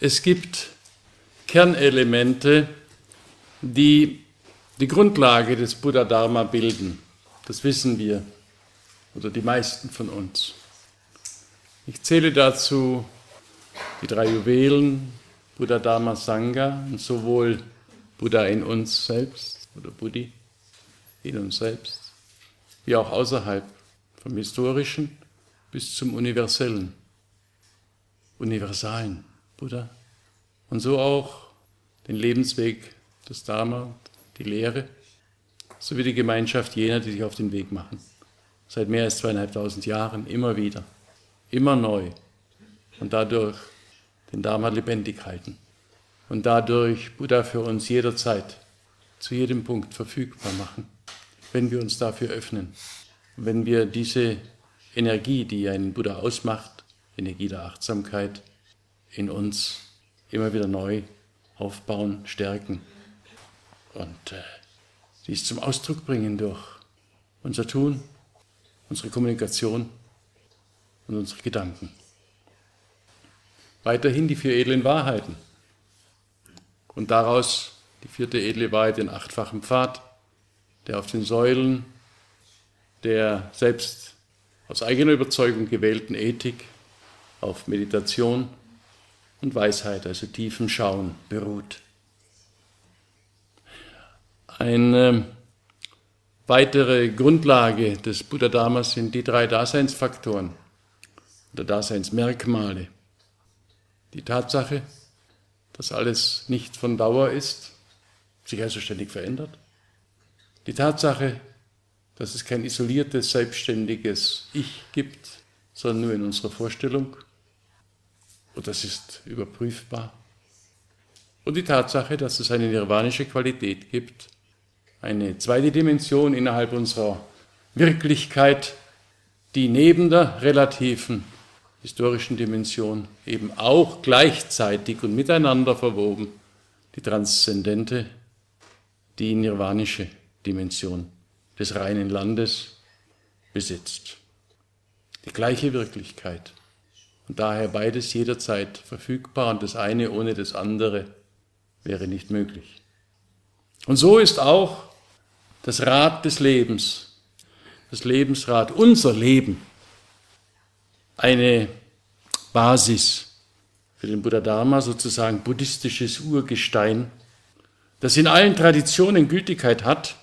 Es gibt Kernelemente, die die Grundlage des Buddha Dharma bilden. Das wissen wir oder die meisten von uns. Ich zähle dazu die drei Juwelen, Buddha Dharma Sangha und sowohl Buddha in uns selbst oder Buddhi in uns selbst, wie auch außerhalb vom Historischen bis zum Universellen, Universalen Buddha. Und so auch den Lebensweg des Dharma, die Lehre, sowie die Gemeinschaft jener, die sich auf den Weg machen. Seit mehr als zweieinhalbtausend Jahren immer wieder, immer neu. Und dadurch den Dharma lebendig halten. Und dadurch Buddha für uns jederzeit zu jedem Punkt verfügbar machen, wenn wir uns dafür öffnen, wenn wir diese Energie, die einen Buddha ausmacht, Energie der Achtsamkeit, in uns immer wieder neu aufbauen, stärken und äh, dies zum Ausdruck bringen durch unser Tun, unsere Kommunikation und unsere Gedanken. Weiterhin die vier edlen Wahrheiten und daraus die vierte edle Wahrheit, den achtfachen Pfad, der auf den Säulen der selbst aus eigener Überzeugung gewählten Ethik, auf Meditation und Weisheit, also tiefem Schauen, beruht. Eine weitere Grundlage des Buddha Dharmas sind die drei Daseinsfaktoren oder Daseinsmerkmale. Die Tatsache, dass alles nicht von Dauer ist, sich also ständig verändert. Die Tatsache, dass es kein isoliertes, selbstständiges Ich gibt, sondern nur in unserer Vorstellung. Und das ist überprüfbar. Und die Tatsache, dass es eine nirvanische Qualität gibt, eine zweite Dimension innerhalb unserer Wirklichkeit, die neben der relativen historischen Dimension eben auch gleichzeitig und miteinander verwoben die transzendente, die nirvanische Dimension des reinen Landes besitzt. Die gleiche Wirklichkeit und daher beides jederzeit verfügbar und das eine ohne das andere wäre nicht möglich. Und so ist auch das Rad des Lebens, das Lebensrad, unser Leben, eine Basis für den Buddha Dharma, sozusagen buddhistisches Urgestein, das in allen Traditionen Gültigkeit hat,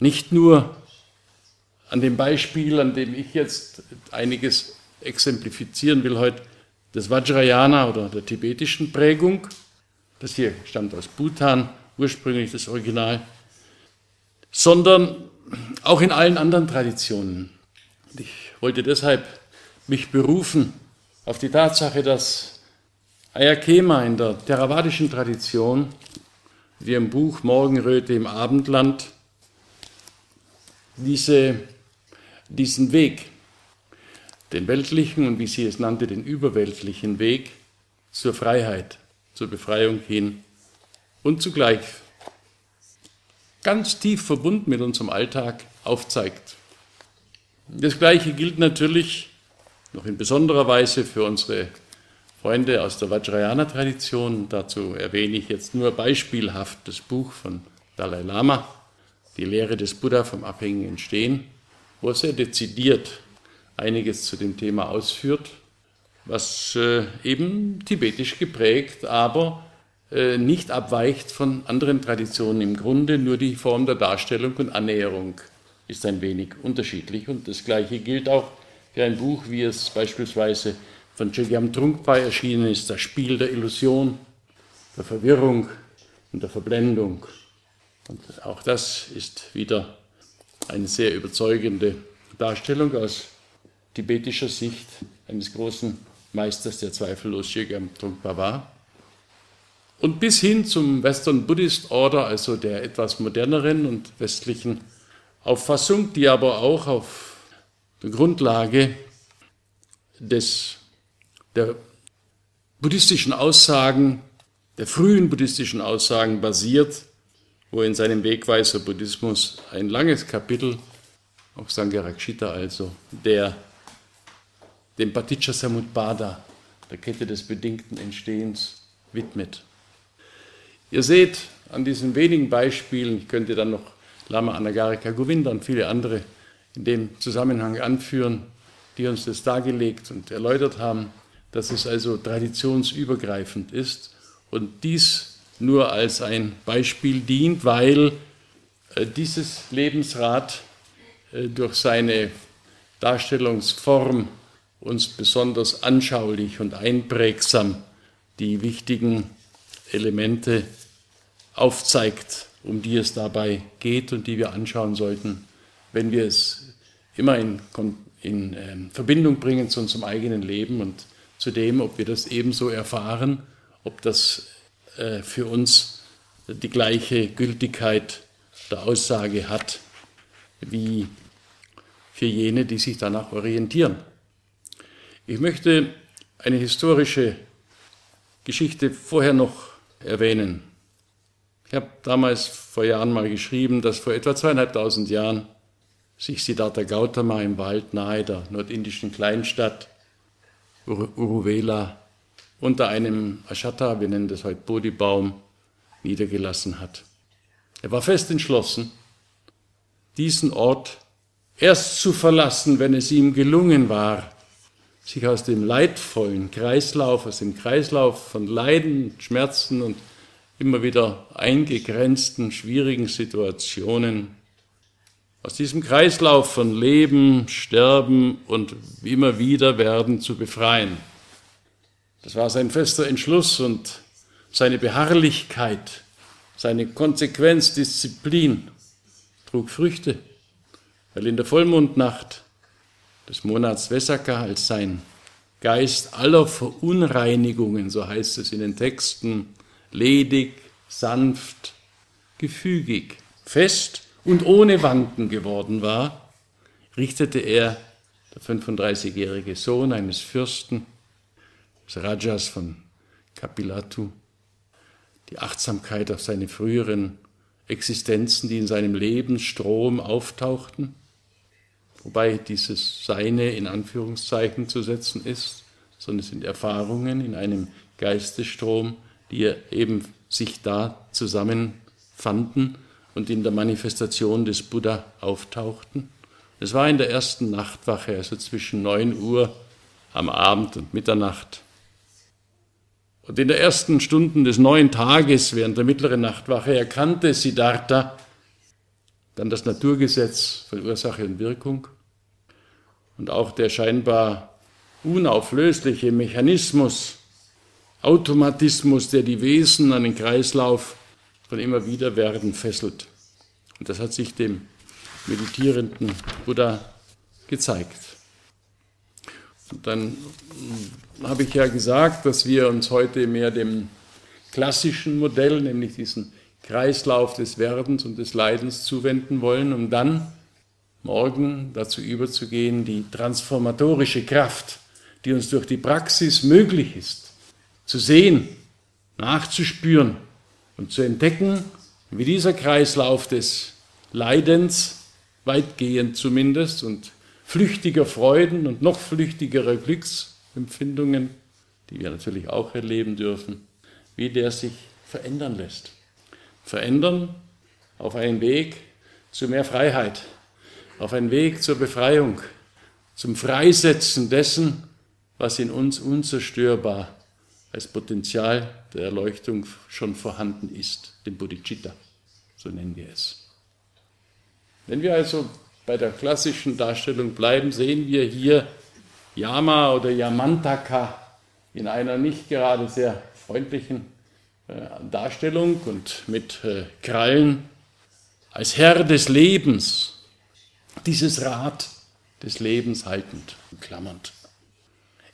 nicht nur an dem Beispiel, an dem ich jetzt einiges exemplifizieren will heute, des Vajrayana oder der tibetischen Prägung, das hier stammt aus Bhutan, ursprünglich das Original, sondern auch in allen anderen Traditionen. Ich wollte deshalb mich berufen auf die Tatsache, dass Ayakema in der theravadischen Tradition, wie im Buch Morgenröte im Abendland, diese, diesen Weg, den weltlichen und wie sie es nannte, den überweltlichen Weg zur Freiheit, zur Befreiung hin und zugleich ganz tief verbunden mit unserem Alltag aufzeigt. Das Gleiche gilt natürlich noch in besonderer Weise für unsere Freunde aus der Vajrayana-Tradition. Dazu erwähne ich jetzt nur beispielhaft das Buch von Dalai Lama, die Lehre des Buddha vom abhängigen Entstehen, wo er sehr dezidiert einiges zu dem Thema ausführt, was äh, eben tibetisch geprägt, aber äh, nicht abweicht von anderen Traditionen. Im Grunde nur die Form der Darstellung und Annäherung ist ein wenig unterschiedlich. Und das Gleiche gilt auch für ein Buch, wie es beispielsweise von Chigyam Trungpa erschienen ist, das Spiel der Illusion, der Verwirrung und der Verblendung. Und auch das ist wieder eine sehr überzeugende Darstellung aus tibetischer Sicht eines großen Meisters, der zweifellos Shigam Trungpa war. Und bis hin zum Western Buddhist Order, also der etwas moderneren und westlichen Auffassung, die aber auch auf der Grundlage des, der buddhistischen Aussagen, der frühen buddhistischen Aussagen basiert, wo in seinem Wegweiser Buddhismus ein langes Kapitel, auch Sangharakshita also, der dem Paticca der Kette des bedingten Entstehens widmet. Ihr seht an diesen wenigen Beispielen, ich könnte dann noch Lama Anagarika Govinda und viele andere in dem Zusammenhang anführen, die uns das dargelegt und erläutert haben, dass es also traditionsübergreifend ist und dies nur als ein Beispiel dient, weil äh, dieses Lebensrad äh, durch seine Darstellungsform uns besonders anschaulich und einprägsam die wichtigen Elemente aufzeigt, um die es dabei geht und die wir anschauen sollten, wenn wir es immer in, in äh, Verbindung bringen zu unserem eigenen Leben und zu dem, ob wir das ebenso erfahren, ob das äh, für uns die gleiche Gültigkeit der Aussage hat wie für jene, die sich danach orientieren. Ich möchte eine historische Geschichte vorher noch erwähnen. Ich habe damals vor Jahren mal geschrieben, dass vor etwa zweieinhalbtausend Jahren sich Siddhartha Gautama im Wald nahe der nordindischen Kleinstadt Uruvela unter einem Ashata, wir nennen das heute Bodhibaum, niedergelassen hat. Er war fest entschlossen, diesen Ort erst zu verlassen, wenn es ihm gelungen war, sich aus dem leidvollen Kreislauf, aus dem Kreislauf von Leiden, Schmerzen und immer wieder eingegrenzten, schwierigen Situationen, aus diesem Kreislauf von Leben, Sterben und immer wieder werden zu befreien. Das war sein fester Entschluss und seine Beharrlichkeit, seine Konsequenz, Disziplin trug Früchte, weil in der Vollmondnacht des Monats Vesaka, als sein Geist aller Verunreinigungen, so heißt es in den Texten, ledig, sanft, gefügig, fest und ohne Wanken geworden war, richtete er, der 35-jährige Sohn eines Fürsten, des Rajas von Kapilatu, die Achtsamkeit auf seine früheren Existenzen, die in seinem Lebensstrom auftauchten, wobei dieses Seine in Anführungszeichen zu setzen ist, sondern es sind Erfahrungen in einem Geistesstrom, die eben sich da zusammenfanden und in der Manifestation des Buddha auftauchten. Es war in der ersten Nachtwache, also zwischen 9 Uhr am Abend und Mitternacht. Und in der ersten Stunden des neuen Tages während der mittleren Nachtwache erkannte Siddhartha dann das Naturgesetz von Ursache und Wirkung und auch der scheinbar unauflösliche Mechanismus, Automatismus, der die Wesen an den Kreislauf von immer wieder werden fesselt. Und das hat sich dem meditierenden Buddha gezeigt. Und dann habe ich ja gesagt, dass wir uns heute mehr dem klassischen Modell, nämlich diesen Kreislauf des Werdens und des Leidens zuwenden wollen, um dann morgen dazu überzugehen, die transformatorische Kraft, die uns durch die Praxis möglich ist, zu sehen, nachzuspüren und zu entdecken, wie dieser Kreislauf des Leidens, weitgehend zumindest, und flüchtiger Freuden und noch flüchtigerer Glücksempfindungen, die wir natürlich auch erleben dürfen, wie der sich verändern lässt. Verändern auf einen Weg zu mehr Freiheit, auf einen Weg zur Befreiung, zum Freisetzen dessen, was in uns unzerstörbar als Potenzial der Erleuchtung schon vorhanden ist, dem Bodhicitta, so nennen wir es. Wenn wir also bei der klassischen Darstellung bleiben, sehen wir hier Yama oder Yamantaka in einer nicht gerade sehr freundlichen Darstellung und mit äh, Krallen als Herr des Lebens, dieses Rad des Lebens haltend, klammernd.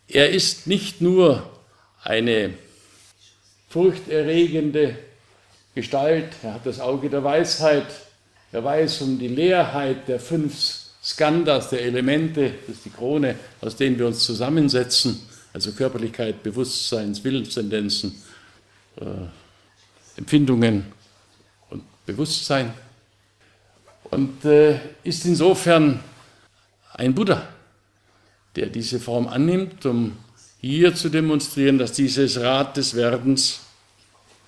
Er ist nicht nur eine furchterregende Gestalt, er hat das Auge der Weisheit, er weiß um die Leerheit der fünf Skandas, der Elemente, das ist die Krone, aus denen wir uns zusammensetzen, also Körperlichkeit, Bewusstseins, Willenstendenzen, äh, Empfindungen und Bewusstsein. Und äh, ist insofern ein Buddha, der diese Form annimmt, um hier zu demonstrieren, dass dieses Rad des Werdens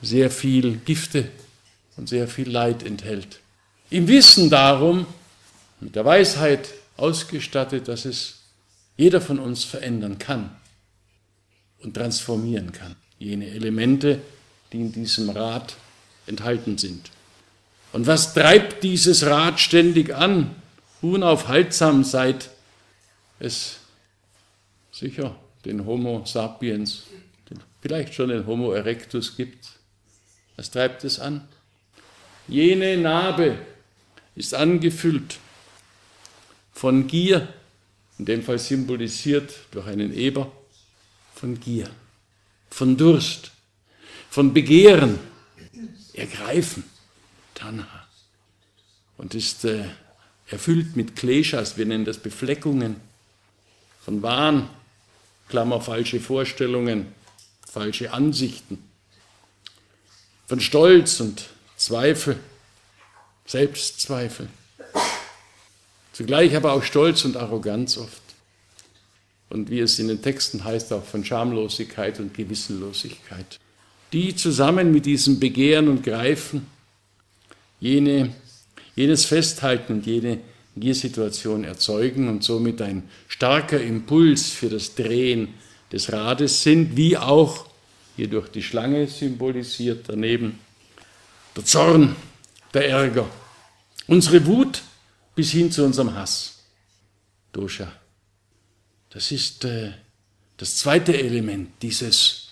sehr viel Gifte und sehr viel Leid enthält. Im Wissen darum, mit der Weisheit ausgestattet, dass es jeder von uns verändern kann und transformieren kann. Jene Elemente, die in diesem Rad enthalten sind. Und was treibt dieses Rad ständig an, unaufhaltsam seit es sicher den Homo sapiens, vielleicht schon den Homo erectus gibt? Was treibt es an? Jene Narbe ist angefüllt von Gier, in dem Fall symbolisiert durch einen Eber, von Gier, von Durst, von Begehren, Ergreifen, Tanha. Und ist äh, erfüllt mit Kleshas, wir nennen das Befleckungen, von Wahn, Klammer falsche Vorstellungen, falsche Ansichten, von Stolz und Zweifel, Selbstzweifel. Zugleich aber auch Stolz und Arroganz oft. Und wie es in den Texten heißt, auch von Schamlosigkeit und Gewissenlosigkeit. Die zusammen mit diesem Begehren und Greifen jene, jenes Festhalten und jene Giersituation erzeugen und somit ein starker Impuls für das Drehen des Rades sind, wie auch hier durch die Schlange symbolisiert daneben der Zorn, der Ärger, unsere Wut bis hin zu unserem Hass. Dosha. Das ist äh, das zweite Element, dieses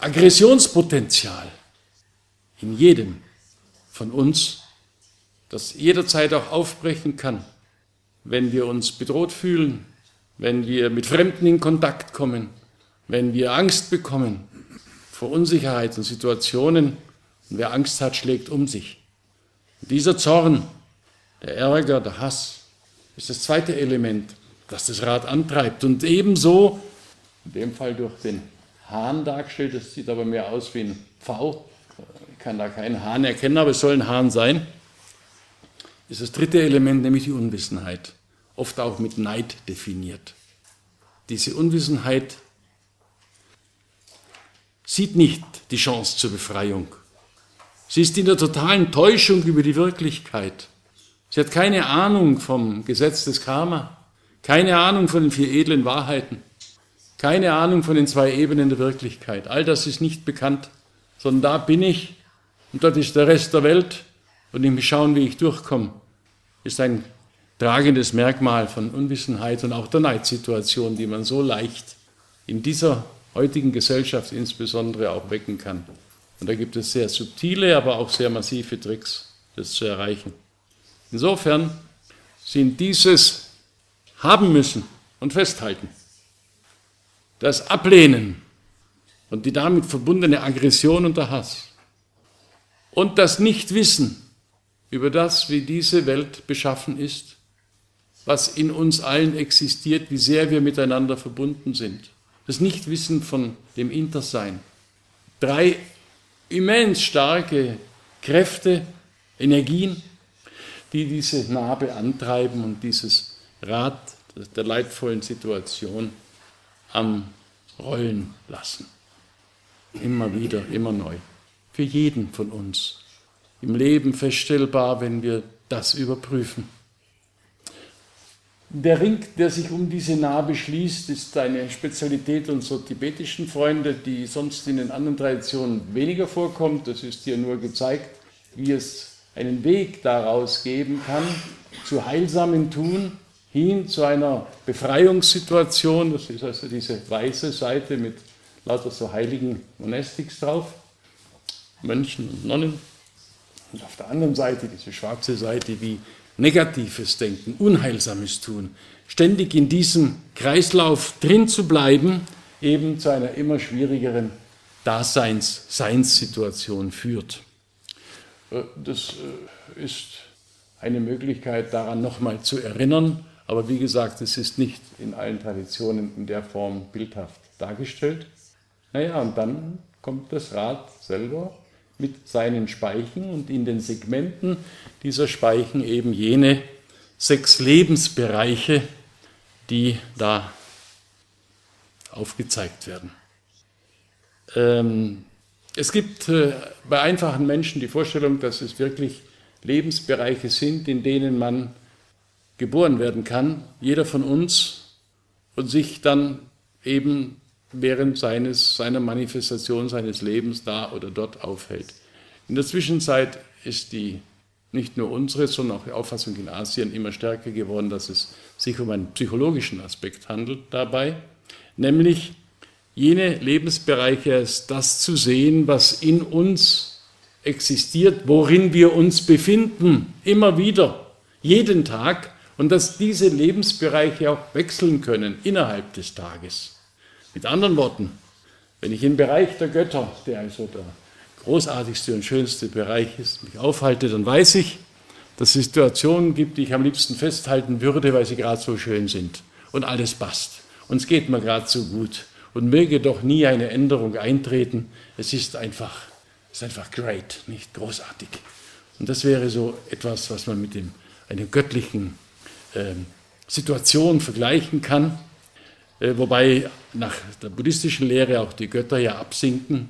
Aggressionspotenzial in jedem von uns, das jederzeit auch aufbrechen kann, wenn wir uns bedroht fühlen, wenn wir mit Fremden in Kontakt kommen, wenn wir Angst bekommen vor Unsicherheit und Situationen. Und wer Angst hat, schlägt um sich. Und dieser Zorn, der Ärger, der Hass, ist das zweite Element, das das Rad antreibt. Und ebenso, in dem Fall durch den Hahn dargestellt, das sieht aber mehr aus wie ein V, ich kann da keinen Hahn erkennen, aber es soll ein Hahn sein, ist das dritte Element, nämlich die Unwissenheit, oft auch mit Neid definiert. Diese Unwissenheit sieht nicht die Chance zur Befreiung. Sie ist in der totalen Täuschung über die Wirklichkeit. Sie hat keine Ahnung vom Gesetz des Karma, keine Ahnung von den vier edlen Wahrheiten, keine Ahnung von den zwei Ebenen der Wirklichkeit. All das ist nicht bekannt, sondern da bin ich und dort ist der Rest der Welt und ich muss schauen, wie ich durchkomme. Ist ein tragendes Merkmal von Unwissenheit und auch der Neidsituation, die man so leicht in dieser heutigen Gesellschaft insbesondere auch wecken kann. Und da gibt es sehr subtile, aber auch sehr massive Tricks, das zu erreichen. Insofern sind dieses haben müssen und festhalten, das Ablehnen und die damit verbundene Aggression und der Hass und das Nichtwissen über das, wie diese Welt beschaffen ist, was in uns allen existiert, wie sehr wir miteinander verbunden sind. Das Nichtwissen von dem Intersein. Drei immens starke Kräfte, Energien, die diese Narbe antreiben und dieses Rad der leidvollen Situation am Rollen lassen. Immer wieder, immer neu. Für jeden von uns. Im Leben feststellbar, wenn wir das überprüfen. Der Ring, der sich um diese Narbe schließt, ist eine Spezialität unserer tibetischen Freunde, die sonst in den anderen Traditionen weniger vorkommt. Das ist hier nur gezeigt, wie es einen Weg daraus geben kann, zu heilsamen Tun hin zu einer Befreiungssituation. Das ist also diese weiße Seite mit lauter so heiligen Monastics drauf, Mönchen und Nonnen. Und auf der anderen Seite diese schwarze Seite, wie negatives Denken, unheilsames Tun. Ständig in diesem Kreislauf drin zu bleiben, eben zu einer immer schwierigeren Daseins-Seinssituation führt. Äh, das äh, ist eine Möglichkeit, daran nochmal zu erinnern. Aber wie gesagt, es ist nicht in allen Traditionen in der Form bildhaft dargestellt. Naja, und dann kommt das Rad selber mit seinen Speichen und in den Segmenten dieser Speichen eben jene sechs Lebensbereiche, die da aufgezeigt werden. Ähm, es gibt äh, bei einfachen Menschen die Vorstellung, dass es wirklich Lebensbereiche sind, in denen man geboren werden kann, jeder von uns, und sich dann eben während seines, seiner Manifestation seines Lebens da oder dort aufhält. In der Zwischenzeit ist die nicht nur unsere, sondern auch die Auffassung in Asien immer stärker geworden, dass es sich um einen psychologischen Aspekt handelt dabei, nämlich jene Lebensbereiche als das zu sehen, was in uns existiert, worin wir uns befinden, immer wieder, jeden Tag, und dass diese Lebensbereiche auch wechseln können innerhalb des Tages. Mit anderen Worten, wenn ich im Bereich der Götter, der also der großartigste und schönste Bereich ist, mich aufhalte, dann weiß ich, dass es Situationen gibt, die ich am liebsten festhalten würde, weil sie gerade so schön sind und alles passt. Und es geht mir gerade so gut. Und möge doch nie eine Änderung eintreten. Es ist einfach, es ist einfach great, nicht großartig. Und das wäre so etwas, was man mit dem, einer göttlichen Situation vergleichen kann. Äh, wobei nach der buddhistischen Lehre auch die Götter ja absinken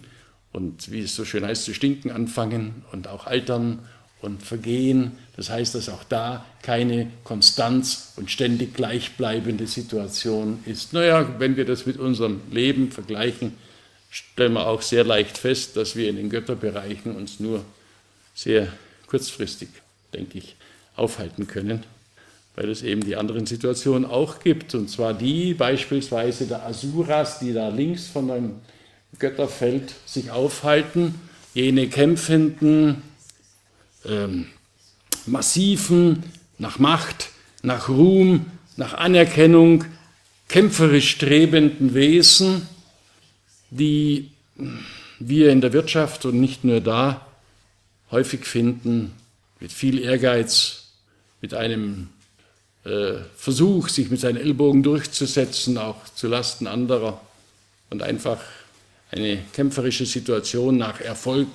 und wie es so schön heißt, zu stinken anfangen und auch altern und vergehen. Das heißt, dass auch da keine Konstanz und ständig gleichbleibende Situation ist. Naja, wenn wir das mit unserem Leben vergleichen, stellen wir auch sehr leicht fest, dass wir in den Götterbereichen uns nur sehr kurzfristig, denke ich, aufhalten können, weil es eben die anderen Situationen auch gibt. Und zwar die beispielsweise der Asuras, die da links von einem Götterfeld sich aufhalten, jene kämpfenden, ähm, massiven, nach Macht, nach Ruhm, nach Anerkennung, kämpferisch strebenden Wesen, die wir in der Wirtschaft und nicht nur da häufig finden, mit viel Ehrgeiz, mit einem Versuch, sich mit seinen Ellbogen durchzusetzen, auch zu Lasten anderer und einfach eine kämpferische Situation nach Erfolg,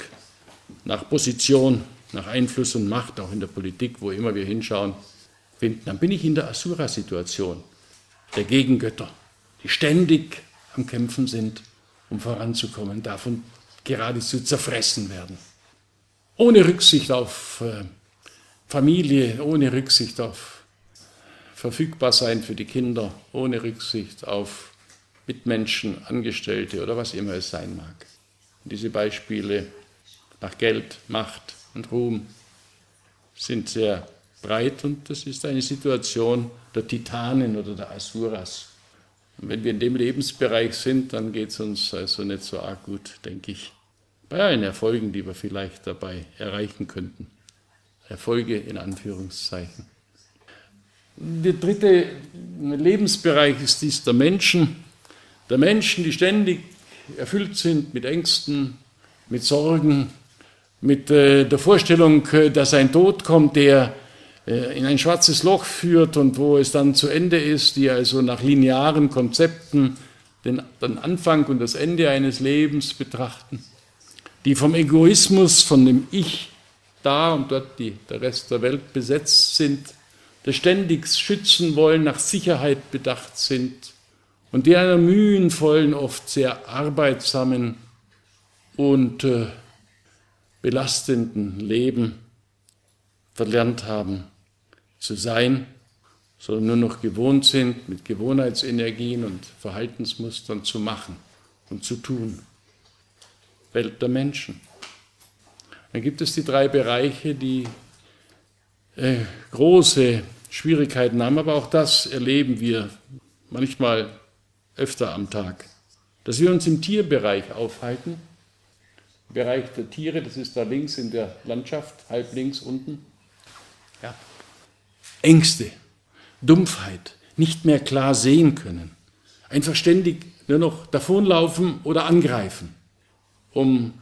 nach Position, nach Einfluss und Macht, auch in der Politik, wo immer wir hinschauen, finden, dann bin ich in der Asura-Situation der Gegengötter, die ständig am Kämpfen sind, um voranzukommen, davon geradezu zerfressen werden. Ohne Rücksicht auf äh, Familie, ohne Rücksicht auf Verfügbarsein für die Kinder, ohne Rücksicht auf Mitmenschen, Angestellte oder was immer es sein mag. Und diese Beispiele nach Geld, Macht, und Ruhm sind sehr breit und das ist eine Situation der Titanen oder der Asuras. Und wenn wir in dem Lebensbereich sind, dann geht es uns also nicht so arg gut, denke ich. Bei allen Erfolgen, die wir vielleicht dabei erreichen könnten. Erfolge in Anführungszeichen. Der dritte Lebensbereich ist dies der Menschen. Der Menschen, die ständig erfüllt sind mit Ängsten, mit Sorgen, mit äh, der Vorstellung, äh, dass ein Tod kommt, der äh, in ein schwarzes Loch führt und wo es dann zu Ende ist, die also nach linearen Konzepten den, den Anfang und das Ende eines Lebens betrachten, die vom Egoismus, von dem Ich da und dort die, der Rest der Welt besetzt sind, ständig schützen wollen, nach Sicherheit bedacht sind und die einer mühenvollen, oft sehr arbeitsamen und äh, belastenden Leben verlernt haben zu sein, sondern nur noch gewohnt sind, mit Gewohnheitsenergien und Verhaltensmustern zu machen und zu tun. Welt der Menschen. Dann gibt es die drei Bereiche, die äh, große Schwierigkeiten haben, aber auch das erleben wir manchmal öfter am Tag, dass wir uns im Tierbereich aufhalten Bereich der Tiere, das ist da links in der Landschaft, halb links unten. Ja. Ängste, Dumpfheit, nicht mehr klar sehen können, einfach ständig nur noch davonlaufen oder angreifen, um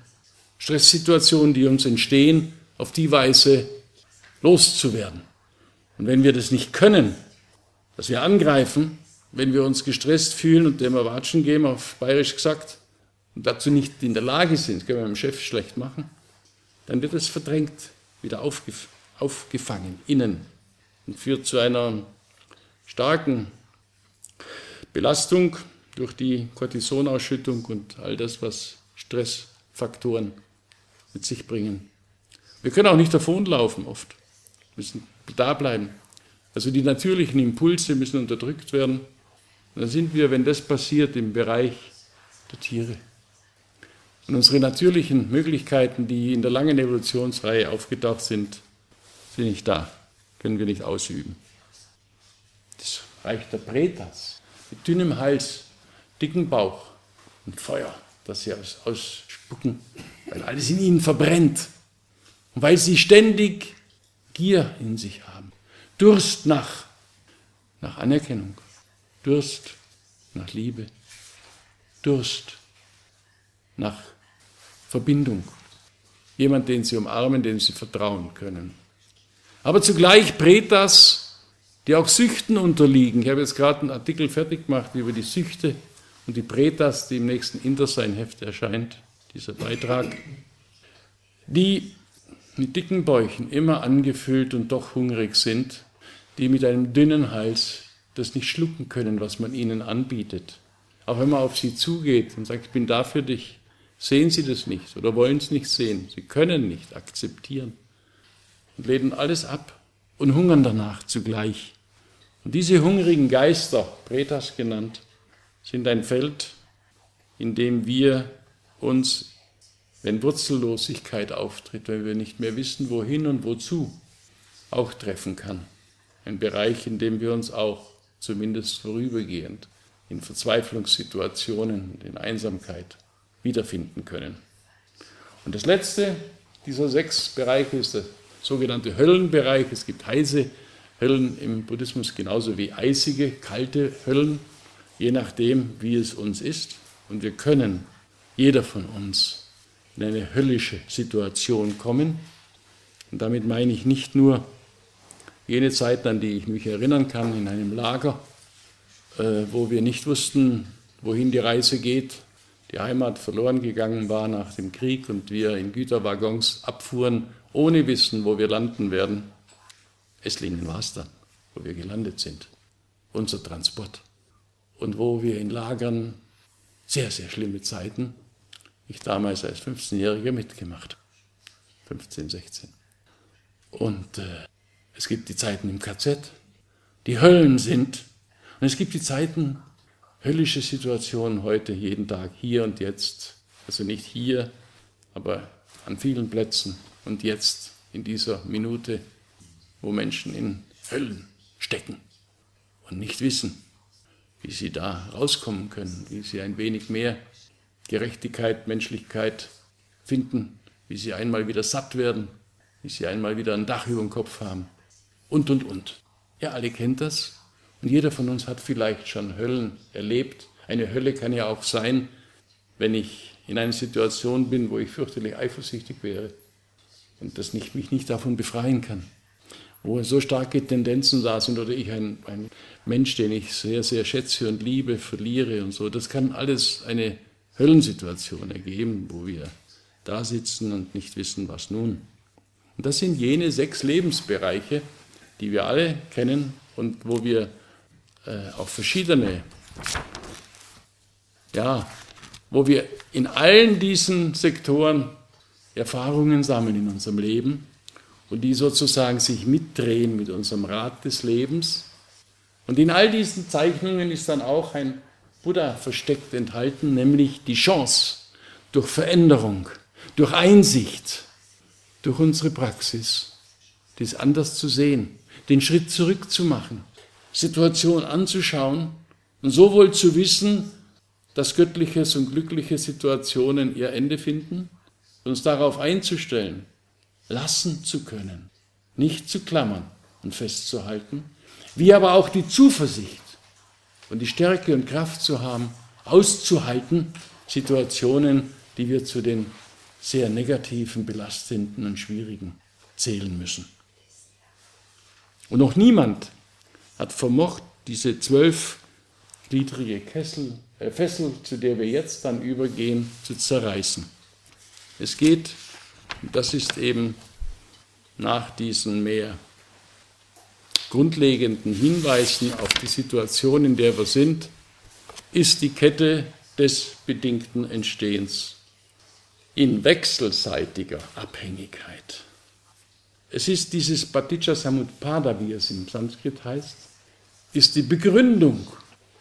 Stresssituationen, die uns entstehen, auf die Weise loszuwerden. Und wenn wir das nicht können, dass wir angreifen, wenn wir uns gestresst fühlen und dem Watschen geben, auf bayerisch gesagt, und dazu nicht in der Lage sind, das können wir dem Chef schlecht machen, dann wird es verdrängt, wieder aufgef aufgefangen innen und führt zu einer starken Belastung durch die Cortisonausschüttung und all das, was Stressfaktoren mit sich bringen. Wir können auch nicht davonlaufen oft, wir müssen da bleiben. Also die natürlichen Impulse müssen unterdrückt werden. Dann sind wir, wenn das passiert, im Bereich der Tiere. Und unsere natürlichen Möglichkeiten, die in der langen Evolutionsreihe aufgetaucht sind, sind nicht da, können wir nicht ausüben. Das Reich der Pretas, mit dünnem Hals, dicken Bauch und Feuer, das sie aus, ausspucken, weil alles in ihnen verbrennt und weil sie ständig Gier in sich haben, Durst nach, nach Anerkennung, Durst nach Liebe, Durst nach Verbindung. Jemand, den sie umarmen, dem sie vertrauen können. Aber zugleich Pretas, die auch Süchten unterliegen. Ich habe jetzt gerade einen Artikel fertig gemacht über die Süchte und die Pretas, die im nächsten Intersein-Heft erscheint, dieser Beitrag, die mit dicken Bäuchen immer angefüllt und doch hungrig sind, die mit einem dünnen Hals das nicht schlucken können, was man ihnen anbietet. Auch wenn man auf sie zugeht und sagt, ich bin da für dich, sehen sie das nicht oder wollen es nicht sehen. Sie können nicht akzeptieren und lehnen alles ab und hungern danach zugleich. Und diese hungrigen Geister, Pretas genannt, sind ein Feld, in dem wir uns, wenn Wurzellosigkeit auftritt, wenn wir nicht mehr wissen, wohin und wozu, auch treffen kann. Ein Bereich, in dem wir uns auch, zumindest vorübergehend, in Verzweiflungssituationen, in Einsamkeit wiederfinden können. Und das letzte dieser sechs Bereiche ist der sogenannte Höllenbereich. Es gibt heiße Höllen im Buddhismus genauso wie eisige, kalte Höllen, je nachdem, wie es uns ist. Und wir können, jeder von uns, in eine höllische Situation kommen. Und damit meine ich nicht nur jene Zeiten, an die ich mich erinnern kann, in einem Lager, äh, wo wir nicht wussten, wohin die Reise geht, die Heimat verloren gegangen war nach dem Krieg und wir in Güterwaggons abfuhren, ohne Wissen, wo wir landen werden. Esslingen war es dann, wo wir gelandet sind, unser Transport. Und wo wir in Lagern sehr, sehr schlimme Zeiten, ich damals als 15-Jähriger mitgemacht, 15, 16. Und äh, es gibt die Zeiten im KZ, die Höllen sind. Und es gibt die Zeiten, höllische Situationen heute, jeden Tag, hier und jetzt. Also nicht hier, aber an vielen Plätzen und jetzt in dieser Minute, wo Menschen in Höllen stecken und nicht wissen, wie sie da rauskommen können, wie sie ein wenig mehr Gerechtigkeit, Menschlichkeit finden, wie sie einmal wieder satt werden, wie sie einmal wieder ein Dach über dem Kopf haben und, und, und. Ihr alle kennt das und jeder von uns hat vielleicht schon Höllen erlebt. Eine Hölle kann ja auch sein, wenn ich in einer Situation bin, wo ich fürchterlich eifersüchtig wäre und das nicht, mich nicht davon befreien kann. Wo so starke Tendenzen da sind oder ich ein, ein Mensch, den ich sehr, sehr schätze und liebe, verliere und so. Das kann alles eine Höllensituation ergeben, wo wir da sitzen und nicht wissen, was nun. Und das sind jene sechs Lebensbereiche, die wir alle kennen und wo wir äh, auf verschiedene, ja, wo wir in allen diesen Sektoren Erfahrungen sammeln in unserem Leben und die sozusagen sich mitdrehen mit unserem Rad des Lebens. Und in all diesen Zeichnungen ist dann auch ein Buddha versteckt enthalten, nämlich die Chance durch Veränderung, durch Einsicht, durch unsere Praxis, dies anders zu sehen, den Schritt zurück zu machen Situation anzuschauen und so wohl zu wissen, dass göttliches und glückliche Situationen ihr Ende finden, uns darauf einzustellen, lassen zu können, nicht zu klammern und festzuhalten, wie aber auch die Zuversicht und die Stärke und Kraft zu haben, auszuhalten Situationen, die wir zu den sehr negativen, belastenden und schwierigen zählen müssen. Und noch niemand hat vermocht, diese zwölfgliedrige Kessel, äh, Fessel, zu der wir jetzt dann übergehen, zu zerreißen. Es geht, das ist eben nach diesen mehr grundlegenden Hinweisen auf die Situation, in der wir sind, ist die Kette des bedingten Entstehens in wechselseitiger Abhängigkeit. Es ist dieses Paticca Samutpada, wie es im Sanskrit heißt, ist die Begründung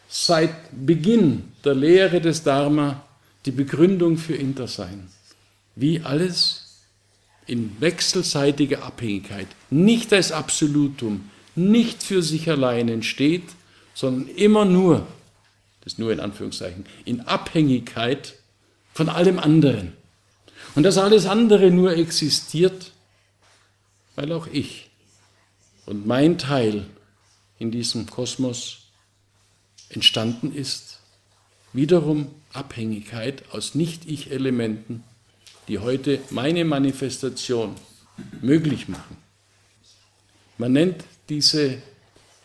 seit Beginn der Lehre des Dharma, die Begründung für Intersein. Wie alles in wechselseitiger Abhängigkeit, nicht als Absolutum, nicht für sich allein entsteht, sondern immer nur, das nur in Anführungszeichen, in Abhängigkeit von allem anderen. Und dass alles andere nur existiert, weil auch ich und mein Teil in diesem Kosmos entstanden ist, wiederum Abhängigkeit aus Nicht-Ich-Elementen, die heute meine Manifestation möglich machen. Man nennt diese,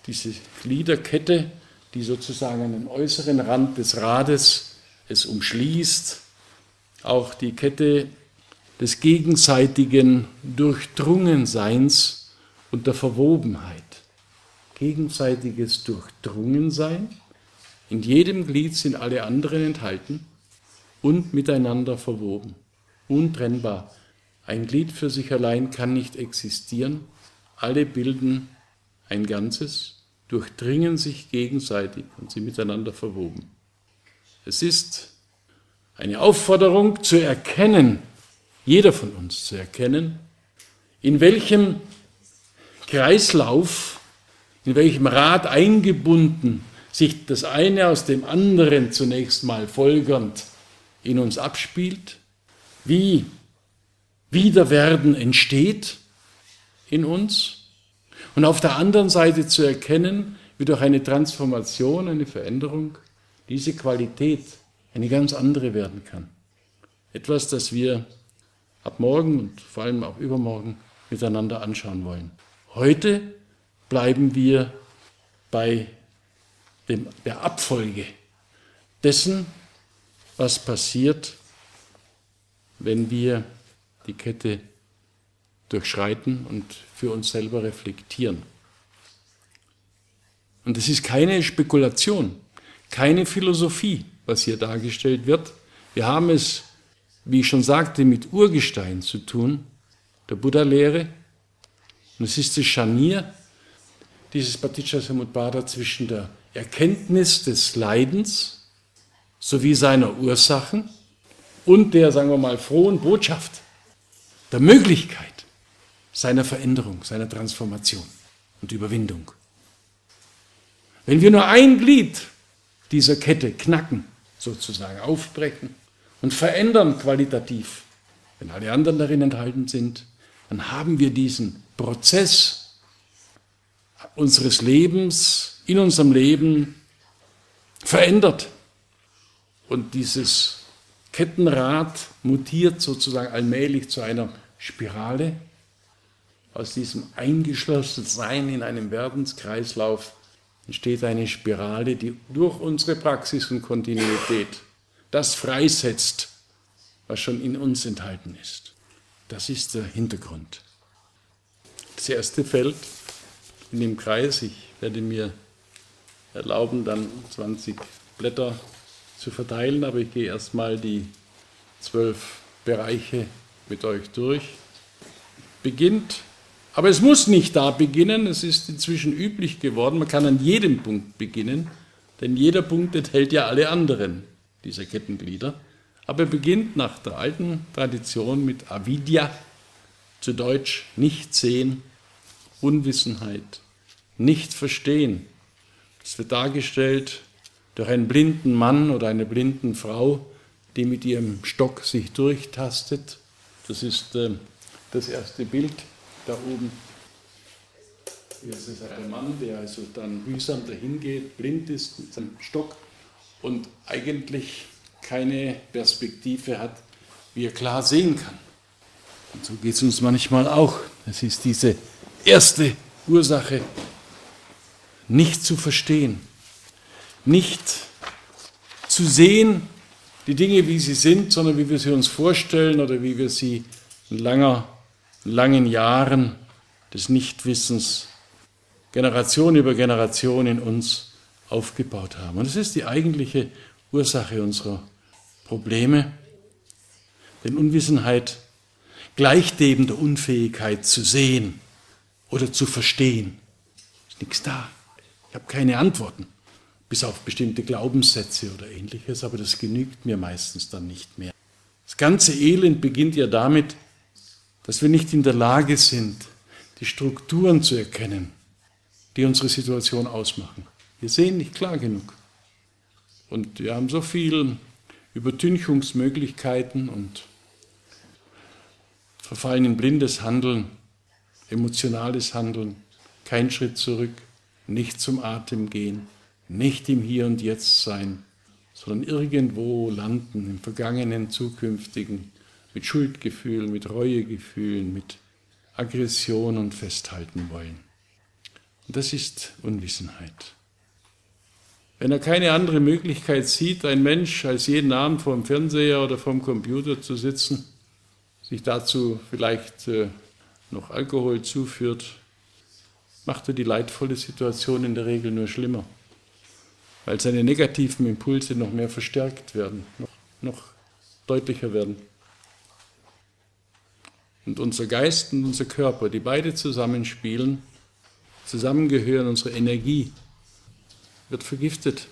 diese Gliederkette, die sozusagen den äußeren Rand des Rades es umschließt, auch die Kette des gegenseitigen Durchdrungenseins und der Verwobenheit. Gegenseitiges Durchdrungensein, in jedem Glied sind alle anderen enthalten und miteinander verwoben, untrennbar. Ein Glied für sich allein kann nicht existieren, alle bilden ein Ganzes, durchdringen sich gegenseitig und sind miteinander verwoben. Es ist eine Aufforderung zu erkennen, jeder von uns zu erkennen, in welchem Kreislauf, in welchem Rad eingebunden sich das eine aus dem anderen zunächst mal folgernd in uns abspielt, wie Wiederwerden entsteht in uns und auf der anderen Seite zu erkennen, wie durch eine Transformation, eine Veränderung diese Qualität eine ganz andere werden kann. Etwas, das wir ab morgen und vor allem auch übermorgen miteinander anschauen wollen. Heute bleiben wir bei dem, der Abfolge dessen, was passiert, wenn wir die Kette durchschreiten und für uns selber reflektieren. Und es ist keine Spekulation, keine Philosophie, was hier dargestellt wird. Wir haben es, wie ich schon sagte, mit Urgestein zu tun, der Buddha-Lehre. Und es ist das Scharnier, dieses Paticca Samutpada zwischen der Erkenntnis des Leidens sowie seiner Ursachen und der, sagen wir mal, frohen Botschaft, der Möglichkeit seiner Veränderung, seiner Transformation und Überwindung. Wenn wir nur ein Glied dieser Kette knacken, sozusagen aufbrechen und verändern qualitativ, wenn alle anderen darin enthalten sind, dann haben wir diesen Prozess unseres Lebens, in unserem Leben verändert. Und dieses Kettenrad mutiert sozusagen allmählich zu einer Spirale, aus diesem Eingeschlossensein in einem Werdenskreislauf entsteht eine Spirale, die durch unsere Praxis und Kontinuität das freisetzt, was schon in uns enthalten ist. Das ist der Hintergrund. Das erste Feld in dem Kreis, ich werde mir erlauben, dann 20 Blätter zu verteilen, aber ich gehe erstmal die zwölf Bereiche mit euch durch. Beginnt aber es muss nicht da beginnen, es ist inzwischen üblich geworden, man kann an jedem Punkt beginnen, denn jeder Punkt enthält ja alle anderen dieser Kettenglieder. Aber er beginnt nach der alten Tradition mit Avidya, zu Deutsch nicht sehen, Unwissenheit, nicht verstehen. Das wird dargestellt durch einen blinden Mann oder eine blinden Frau, die mit ihrem Stock sich durchtastet. Das ist äh, das erste Bild da oben. Jetzt ist ein Mann, der also dann mühsam dahin geht, blind ist mit seinem Stock und eigentlich keine Perspektive hat, wie er klar sehen kann. Und so geht es uns manchmal auch. Es ist diese erste Ursache, nicht zu verstehen, nicht zu sehen, die Dinge, wie sie sind, sondern wie wir sie uns vorstellen oder wie wir sie in langer langen Jahren des Nichtwissens Generation über Generation in uns aufgebaut haben. Und das ist die eigentliche Ursache unserer Probleme. Denn Unwissenheit gleicht eben der Unfähigkeit zu sehen oder zu verstehen. Ist nichts da. Ich habe keine Antworten, bis auf bestimmte Glaubenssätze oder ähnliches, aber das genügt mir meistens dann nicht mehr. Das ganze Elend beginnt ja damit, dass wir nicht in der Lage sind, die Strukturen zu erkennen, die unsere Situation ausmachen. Wir sehen nicht klar genug. Und wir haben so viele Übertünchungsmöglichkeiten und verfallen in blindes Handeln, emotionales Handeln, kein Schritt zurück, nicht zum Atem gehen, nicht im Hier und Jetzt sein, sondern irgendwo landen, im vergangenen, zukünftigen, mit Schuldgefühlen, mit Reuegefühlen, mit Aggression und festhalten wollen. Und das ist Unwissenheit. Wenn er keine andere Möglichkeit sieht, ein Mensch als jeden Abend vor dem Fernseher oder vor Computer zu sitzen, sich dazu vielleicht äh, noch Alkohol zuführt, macht er die leidvolle Situation in der Regel nur schlimmer, weil seine negativen Impulse noch mehr verstärkt werden, noch, noch deutlicher werden. Und unser Geist und unser Körper, die beide zusammenspielen, zusammengehören, unsere Energie wird vergiftet.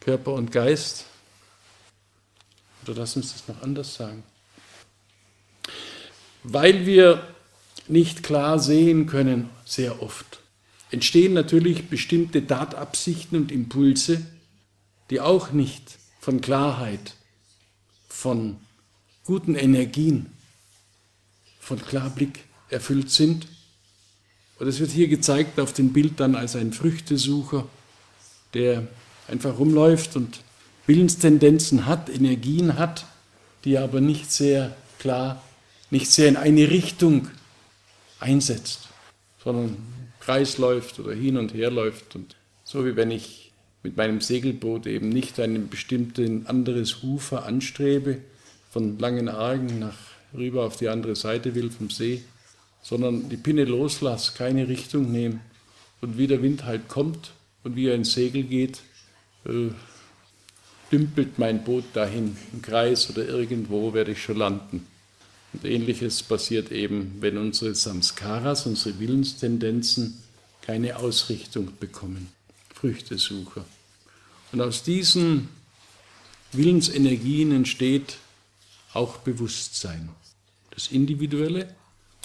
Körper und Geist. Oder lass uns das noch anders sagen. Weil wir nicht klar sehen können, sehr oft, entstehen natürlich bestimmte Tatabsichten und Impulse, die auch nicht von Klarheit, von guten Energien, von Klarblick erfüllt sind. Und es wird hier gezeigt auf dem Bild dann als ein Früchtesucher, der einfach rumläuft und Willenstendenzen hat, Energien hat, die er aber nicht sehr klar nicht sehr in eine Richtung einsetzt, sondern Kreis läuft oder hin und her läuft. Und so wie wenn ich mit meinem Segelboot eben nicht ein bestimmtes anderes Ufer anstrebe, von langen Argen nach rüber auf die andere Seite will vom See, sondern die Pinne loslasse, keine Richtung nehme und wie der Wind halt kommt und wie er ins Segel geht, äh, dümpelt mein Boot dahin im Kreis oder irgendwo werde ich schon landen. Und ähnliches passiert eben, wenn unsere Samskaras, unsere Willenstendenzen, keine Ausrichtung bekommen. Früchtesucher. Und aus diesen Willensenergien entsteht auch Bewusstsein. Das individuelle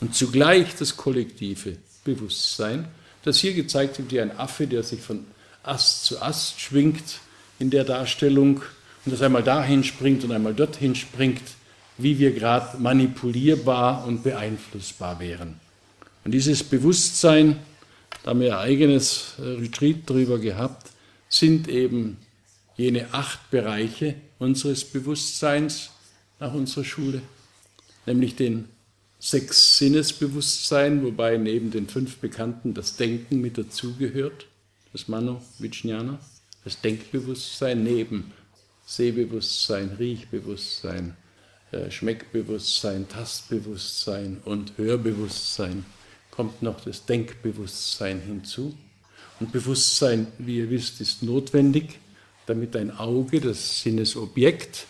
und zugleich das kollektive Bewusstsein, das hier gezeigt wird wie ein Affe, der sich von Ast zu Ast schwingt in der Darstellung und das einmal dahin springt und einmal dorthin springt wie wir gerade manipulierbar und beeinflussbar wären. Und dieses Bewusstsein, da haben wir ein eigenes äh, Retreat darüber gehabt, sind eben jene acht Bereiche unseres Bewusstseins nach unserer Schule, nämlich den sechs Sinnesbewusstsein, wobei neben den fünf bekannten das Denken mit dazugehört, das Mano Vijnana, das Denkbewusstsein neben Sehbewusstsein, Riechbewusstsein, äh, Schmeckbewusstsein, Tastbewusstsein und Hörbewusstsein kommt noch das Denkbewusstsein hinzu. Und Bewusstsein, wie ihr wisst, ist notwendig, damit ein Auge, das Sinnesobjekt,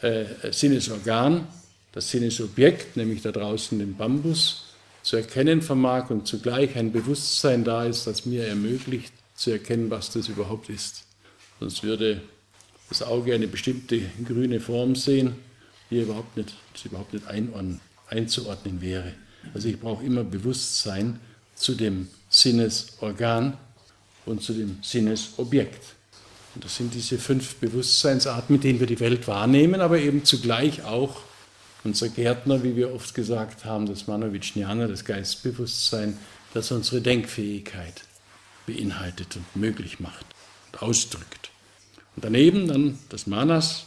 äh, Sinnesorgan, das Sinnesobjekt, nämlich da draußen den Bambus, zu erkennen vermag und zugleich ein Bewusstsein da ist, das mir ermöglicht zu erkennen, was das überhaupt ist. Sonst würde das Auge eine bestimmte grüne Form sehen hier überhaupt nicht, überhaupt nicht einordnen, einzuordnen wäre. Also ich brauche immer Bewusstsein zu dem Sinnesorgan und zu dem Sinnesobjekt. Und das sind diese fünf Bewusstseinsarten, mit denen wir die Welt wahrnehmen, aber eben zugleich auch unser Gärtner, wie wir oft gesagt haben, das Manowitschnianer, das Geistbewusstsein, das unsere Denkfähigkeit beinhaltet und möglich macht und ausdrückt. Und daneben dann das Manas,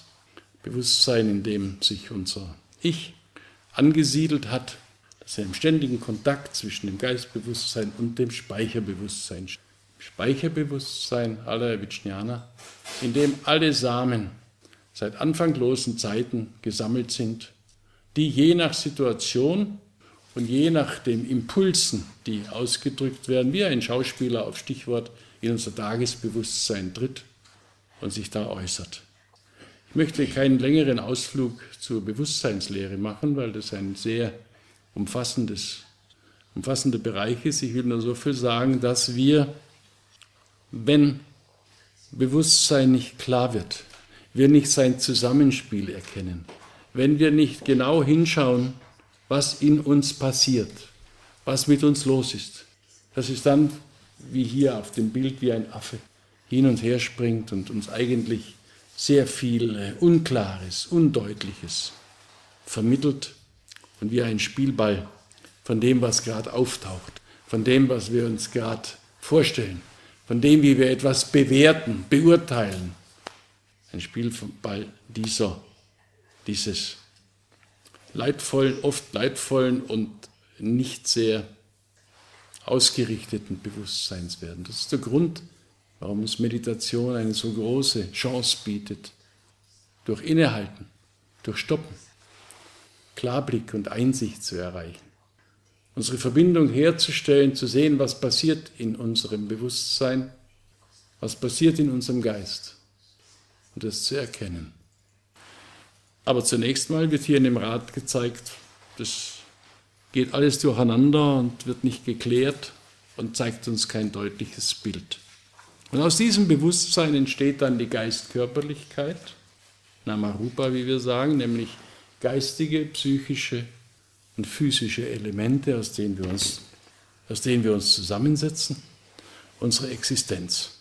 Bewusstsein, in dem sich unser Ich angesiedelt hat, dass er im ständigen Kontakt zwischen dem Geistbewusstsein und dem Speicherbewusstsein steht. Speicherbewusstsein aller Vijnana, in dem alle Samen seit anfanglosen Zeiten gesammelt sind, die je nach Situation Und je nach den Impulsen, die ausgedrückt werden, wie ein Schauspieler auf Stichwort in unser Tagesbewusstsein tritt und sich da äußert. Ich möchte keinen längeren Ausflug zur Bewusstseinslehre machen, weil das ein sehr umfassendes, umfassender Bereich ist. Ich will nur so viel sagen, dass wir, wenn Bewusstsein nicht klar wird, wir nicht sein Zusammenspiel erkennen, wenn wir nicht genau hinschauen, was in uns passiert, was mit uns los ist. Das ist dann, wie hier auf dem Bild, wie ein Affe hin und her springt und uns eigentlich sehr viel äh, Unklares, Undeutliches vermittelt und wie ein Spielball von dem, was gerade auftaucht, von dem, was wir uns gerade vorstellen, von dem, wie wir etwas bewerten, beurteilen. Ein Spielball dieser, dieses leidvollen, oft leidvollen und nicht sehr ausgerichteten Bewusstseins werden. Das ist der Grund, warum uns Meditation eine so große Chance bietet. Durch Innehalten, durch Stoppen, Klarblick und Einsicht zu erreichen. Unsere Verbindung herzustellen, zu sehen, was passiert in unserem Bewusstsein, was passiert in unserem Geist und das zu erkennen. Aber zunächst mal wird hier in dem Rat gezeigt, das geht alles durcheinander und wird nicht geklärt und zeigt uns kein deutliches Bild. Und aus diesem Bewusstsein entsteht dann die Geistkörperlichkeit, Namarupa, wie wir sagen, nämlich geistige, psychische und physische Elemente, aus denen wir uns, aus denen wir uns zusammensetzen, unsere Existenz.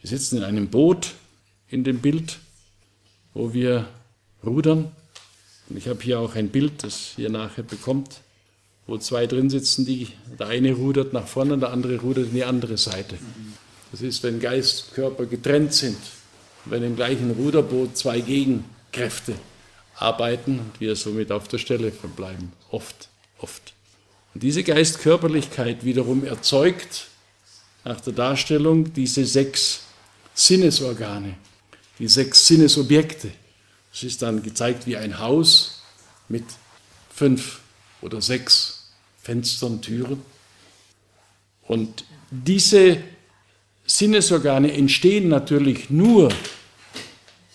Wir sitzen in einem Boot in dem Bild, wo wir rudern. Und ich habe hier auch ein Bild, das ihr nachher bekommt, wo zwei drin sitzen, die, der eine rudert nach vorne, der andere rudert in die andere Seite. Das ist, wenn Geist und Körper getrennt sind, wenn im gleichen Ruderboot zwei Gegenkräfte arbeiten und wir somit auf der Stelle verbleiben. Oft, oft. Und diese Geistkörperlichkeit wiederum erzeugt nach der Darstellung diese sechs Sinnesorgane, die sechs Sinnesobjekte, es ist dann gezeigt wie ein Haus mit fünf oder sechs Fenstern, Türen. Und diese Sinnesorgane entstehen natürlich nur,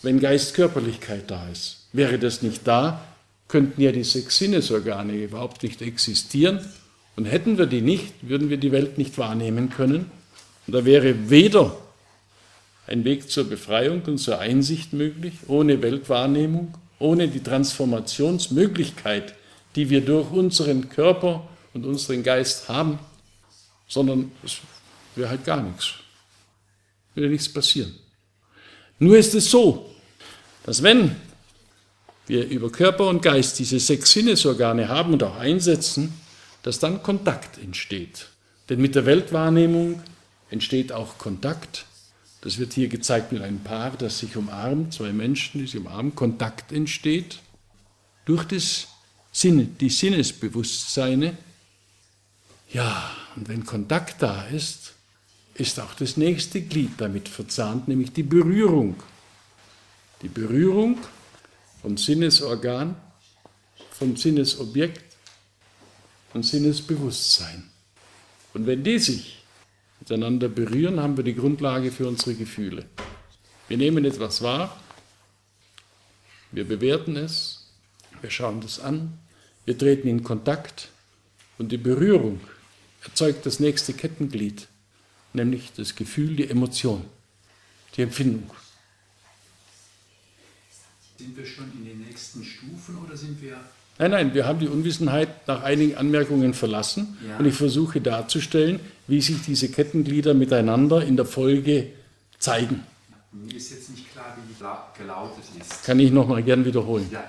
wenn Geist-Körperlichkeit da ist. Wäre das nicht da, könnten ja die sechs Sinnesorgane überhaupt nicht existieren. Und hätten wir die nicht, würden wir die Welt nicht wahrnehmen können. Und da wäre weder ein Weg zur Befreiung und zur Einsicht möglich, ohne Weltwahrnehmung, ohne die Transformationsmöglichkeit, die wir durch unseren Körper und unseren Geist haben, sondern es wäre halt gar nichts. Würde nichts passieren. Nur ist es so, dass wenn wir über Körper und Geist diese sechs Sinnesorgane haben und auch einsetzen, dass dann Kontakt entsteht. Denn mit der Weltwahrnehmung entsteht auch Kontakt das wird hier gezeigt mit einem Paar, das sich umarmt, zwei Menschen, die sich umarmen, Kontakt entsteht durch das Sinne, die Sinnesbewusstseine. Ja, und wenn Kontakt da ist, ist auch das nächste Glied damit verzahnt, nämlich die Berührung. Die Berührung von Sinnesorgan, von Sinnesobjekt und Sinnesbewusstsein. Und wenn die sich miteinander berühren, haben wir die Grundlage für unsere Gefühle. Wir nehmen etwas wahr, wir bewerten es, wir schauen das an, wir treten in Kontakt und die Berührung erzeugt das nächste Kettenglied, nämlich das Gefühl, die Emotion, die Empfindung. Sind wir schon in den nächsten Stufen oder sind wir Nein, nein, wir haben die Unwissenheit nach einigen Anmerkungen verlassen ja. und ich versuche darzustellen, wie sich diese Kettenglieder miteinander in der Folge zeigen. Mir ist jetzt nicht klar, wie die gelautet ist. Kann ich nochmal gern wiederholen. Ja,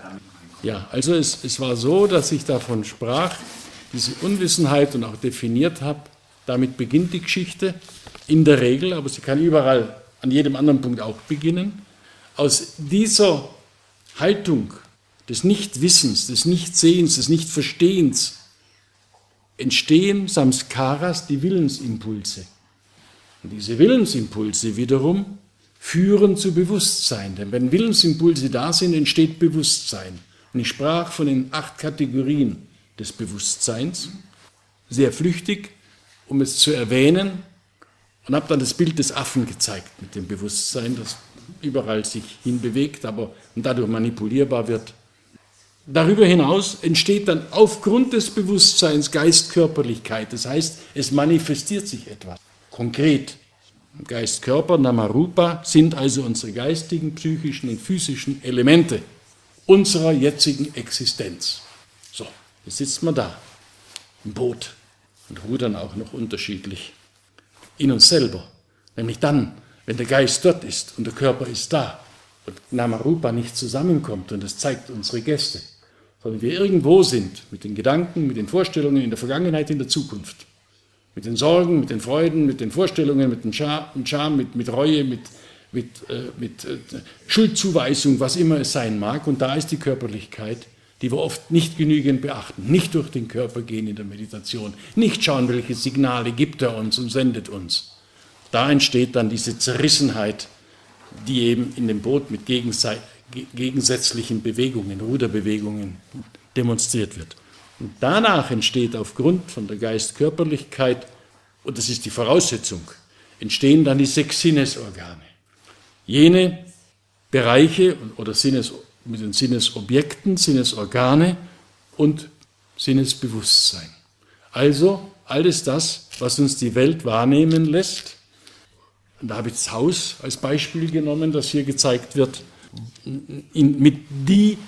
ja also es, es war so, dass ich davon sprach, diese Unwissenheit und auch definiert habe, damit beginnt die Geschichte in der Regel, aber sie kann überall an jedem anderen Punkt auch beginnen. Aus dieser Haltung des Nichtwissens, des Nichtsehens, des Nichtverstehens entstehen Samskaras, die Willensimpulse. Und diese Willensimpulse wiederum führen zu Bewusstsein. Denn wenn Willensimpulse da sind, entsteht Bewusstsein. Und ich sprach von den acht Kategorien des Bewusstseins, sehr flüchtig, um es zu erwähnen, und habe dann das Bild des Affen gezeigt mit dem Bewusstsein, das überall sich hinbewegt, aber und dadurch manipulierbar wird. Darüber hinaus entsteht dann aufgrund des Bewusstseins Geist-Körperlichkeit. Das heißt, es manifestiert sich etwas konkret. Geist, Körper, Namarupa sind also unsere geistigen, psychischen und physischen Elemente unserer jetzigen Existenz. So, jetzt sitzt man da im Boot und rudern auch noch unterschiedlich in uns selber. Nämlich dann, wenn der Geist dort ist und der Körper ist da und Namarupa nicht zusammenkommt und das zeigt unsere Gäste, sondern wir irgendwo sind mit den Gedanken, mit den Vorstellungen in der Vergangenheit, in der Zukunft. Mit den Sorgen, mit den Freuden, mit den Vorstellungen, mit dem Scham, mit, mit Reue, mit, mit, äh, mit äh, Schuldzuweisung, was immer es sein mag. Und da ist die Körperlichkeit, die wir oft nicht genügend beachten. Nicht durch den Körper gehen in der Meditation. Nicht schauen, welche Signale gibt er uns und sendet uns. Da entsteht dann diese Zerrissenheit, die eben in dem Boot mit gegensätzlichen Bewegungen, Ruderbewegungen demonstriert wird. Und danach entsteht aufgrund von der Geistkörperlichkeit, und das ist die Voraussetzung, entstehen dann die sechs Sinnesorgane. Jene Bereiche oder Sinnes, mit den Sinnesobjekten, Sinnesorgane und Sinnesbewusstsein. Also alles das, was uns die Welt wahrnehmen lässt. Und da habe ich das Haus als Beispiel genommen, das hier gezeigt wird, in, mit die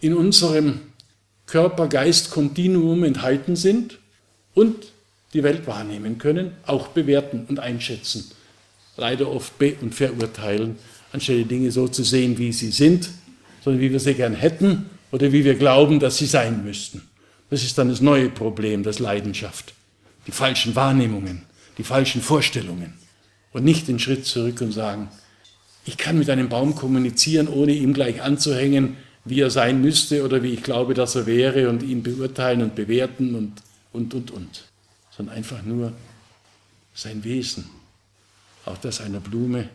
in unserem Körper-Geist-Kontinuum enthalten sind und die Welt wahrnehmen können, auch bewerten und einschätzen. Leider oft be- und verurteilen, anstelle Dinge so zu sehen, wie sie sind, sondern wie wir sie gern hätten oder wie wir glauben, dass sie sein müssten. Das ist dann das neue Problem, das Leidenschaft. Die falschen Wahrnehmungen, die falschen Vorstellungen. Und nicht den Schritt zurück und sagen, ich kann mit einem Baum kommunizieren, ohne ihm gleich anzuhängen, wie er sein müsste oder wie ich glaube, dass er wäre und ihn beurteilen und bewerten und, und, und, und. Sondern einfach nur sein Wesen, auch das einer Blume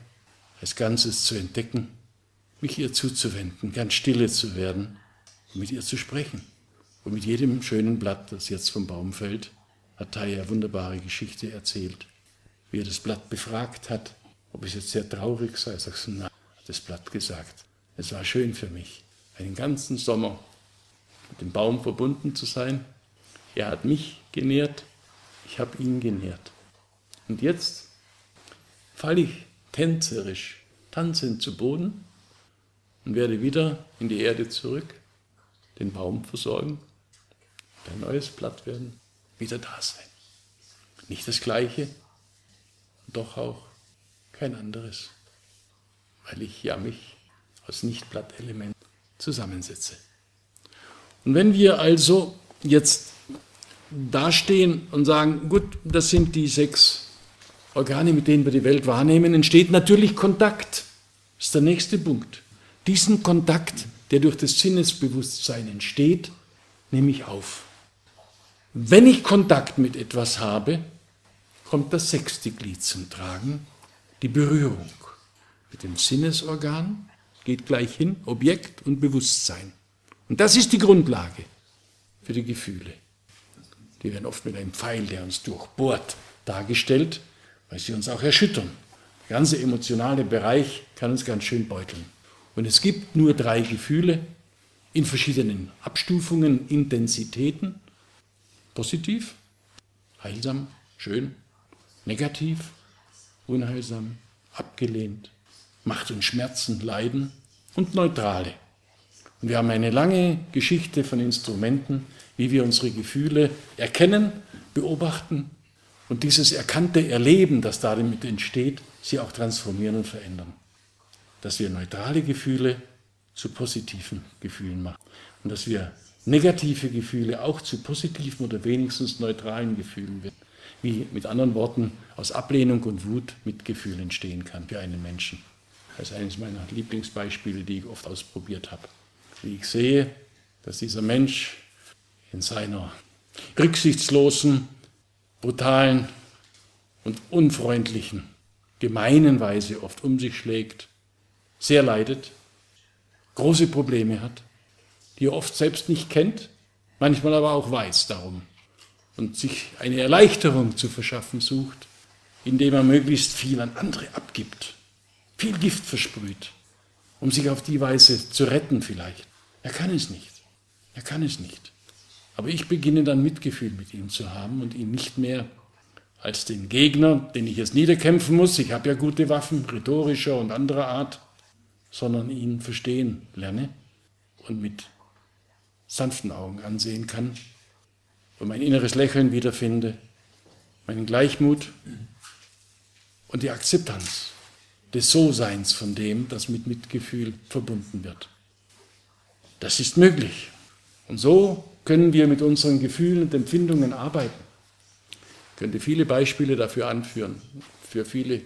als Ganzes zu entdecken, mich ihr zuzuwenden, ganz stille zu werden und mit ihr zu sprechen. Und mit jedem schönen Blatt, das jetzt vom Baum fällt, hat Taya wunderbare Geschichte erzählt, wie er das Blatt befragt hat, ob es jetzt sehr traurig sei. Sagst du, hat das Blatt gesagt. Es war schön für mich einen ganzen Sommer mit dem Baum verbunden zu sein. Er hat mich genährt, ich habe ihn genährt. Und jetzt falle ich tänzerisch, tanzend zu Boden und werde wieder in die Erde zurück, den Baum versorgen, ein neues Blatt werden, wieder da sein. Nicht das Gleiche, doch auch kein anderes, weil ich ja mich aus Nicht-Blattelementen zusammensetze. Und wenn wir also jetzt dastehen und sagen, gut, das sind die sechs Organe, mit denen wir die Welt wahrnehmen, entsteht natürlich Kontakt. Das ist der nächste Punkt. Diesen Kontakt, der durch das Sinnesbewusstsein entsteht, nehme ich auf. Wenn ich Kontakt mit etwas habe, kommt das sechste Glied zum Tragen, die Berührung mit dem Sinnesorgan geht gleich hin, Objekt und Bewusstsein. Und das ist die Grundlage für die Gefühle. Die werden oft mit einem Pfeil, der uns durchbohrt, dargestellt, weil sie uns auch erschüttern. Der ganze emotionale Bereich kann uns ganz schön beuteln. Und es gibt nur drei Gefühle in verschiedenen Abstufungen, Intensitäten. Positiv, heilsam, schön, negativ, unheilsam, abgelehnt, Macht und Schmerzen, Leiden und Neutrale. Und wir haben eine lange Geschichte von Instrumenten, wie wir unsere Gefühle erkennen, beobachten und dieses erkannte Erleben, das damit entsteht, sie auch transformieren und verändern. Dass wir neutrale Gefühle zu positiven Gefühlen machen und dass wir negative Gefühle auch zu positiven oder wenigstens neutralen Gefühlen werden. Wie mit anderen Worten aus Ablehnung und Wut Mitgefühl entstehen kann für einen Menschen. Das ist eines meiner Lieblingsbeispiele, die ich oft ausprobiert habe. Wie ich sehe, dass dieser Mensch in seiner rücksichtslosen, brutalen und unfreundlichen, gemeinen Weise oft um sich schlägt, sehr leidet, große Probleme hat, die er oft selbst nicht kennt, manchmal aber auch weiß darum und sich eine Erleichterung zu verschaffen sucht, indem er möglichst viel an andere abgibt, viel Gift versprüht, um sich auf die Weise zu retten vielleicht. Er kann es nicht. Er kann es nicht. Aber ich beginne dann Mitgefühl mit ihm zu haben und ihn nicht mehr als den Gegner, den ich jetzt niederkämpfen muss, ich habe ja gute Waffen, rhetorischer und anderer Art, sondern ihn verstehen lerne und mit sanften Augen ansehen kann und mein inneres Lächeln wiederfinde, meinen Gleichmut und die Akzeptanz des So-Seins von dem, das mit Mitgefühl verbunden wird. Das ist möglich. Und so können wir mit unseren Gefühlen und Empfindungen arbeiten. Ich könnte viele Beispiele dafür anführen, für viele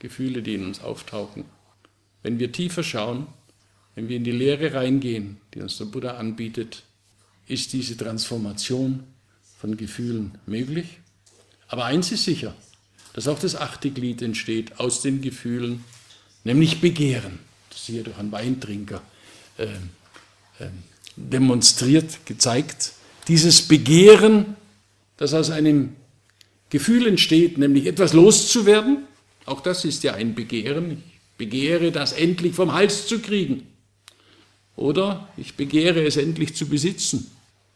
Gefühle, die in uns auftauchen. Wenn wir tiefer schauen, wenn wir in die Lehre reingehen, die uns der Buddha anbietet, ist diese Transformation von Gefühlen möglich. Aber eins ist sicher, dass auch das achte Glied entsteht aus den Gefühlen, nämlich Begehren. Das ist hier durch einen Weintrinker äh, äh, demonstriert, gezeigt. Dieses Begehren, das aus einem Gefühl entsteht, nämlich etwas loszuwerden, auch das ist ja ein Begehren. Ich begehre, das endlich vom Hals zu kriegen. Oder ich begehre es endlich zu besitzen,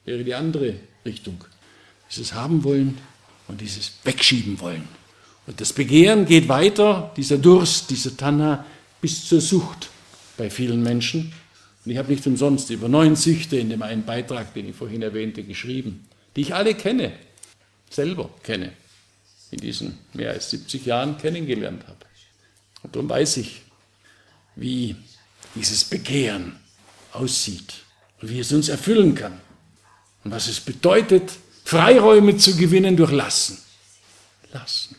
wäre die andere Richtung. Dieses Haben wollen und dieses Wegschieben wollen. Und das Begehren geht weiter, dieser Durst, dieser Tanna, bis zur Sucht bei vielen Menschen. Und ich habe nicht umsonst über neun Süchte in dem einen Beitrag, den ich vorhin erwähnte, geschrieben, die ich alle kenne, selber kenne, in diesen mehr als 70 Jahren kennengelernt habe. Und darum weiß ich, wie dieses Begehren aussieht und wie es uns erfüllen kann und was es bedeutet, Freiräume zu gewinnen durch Lassen. Lassen.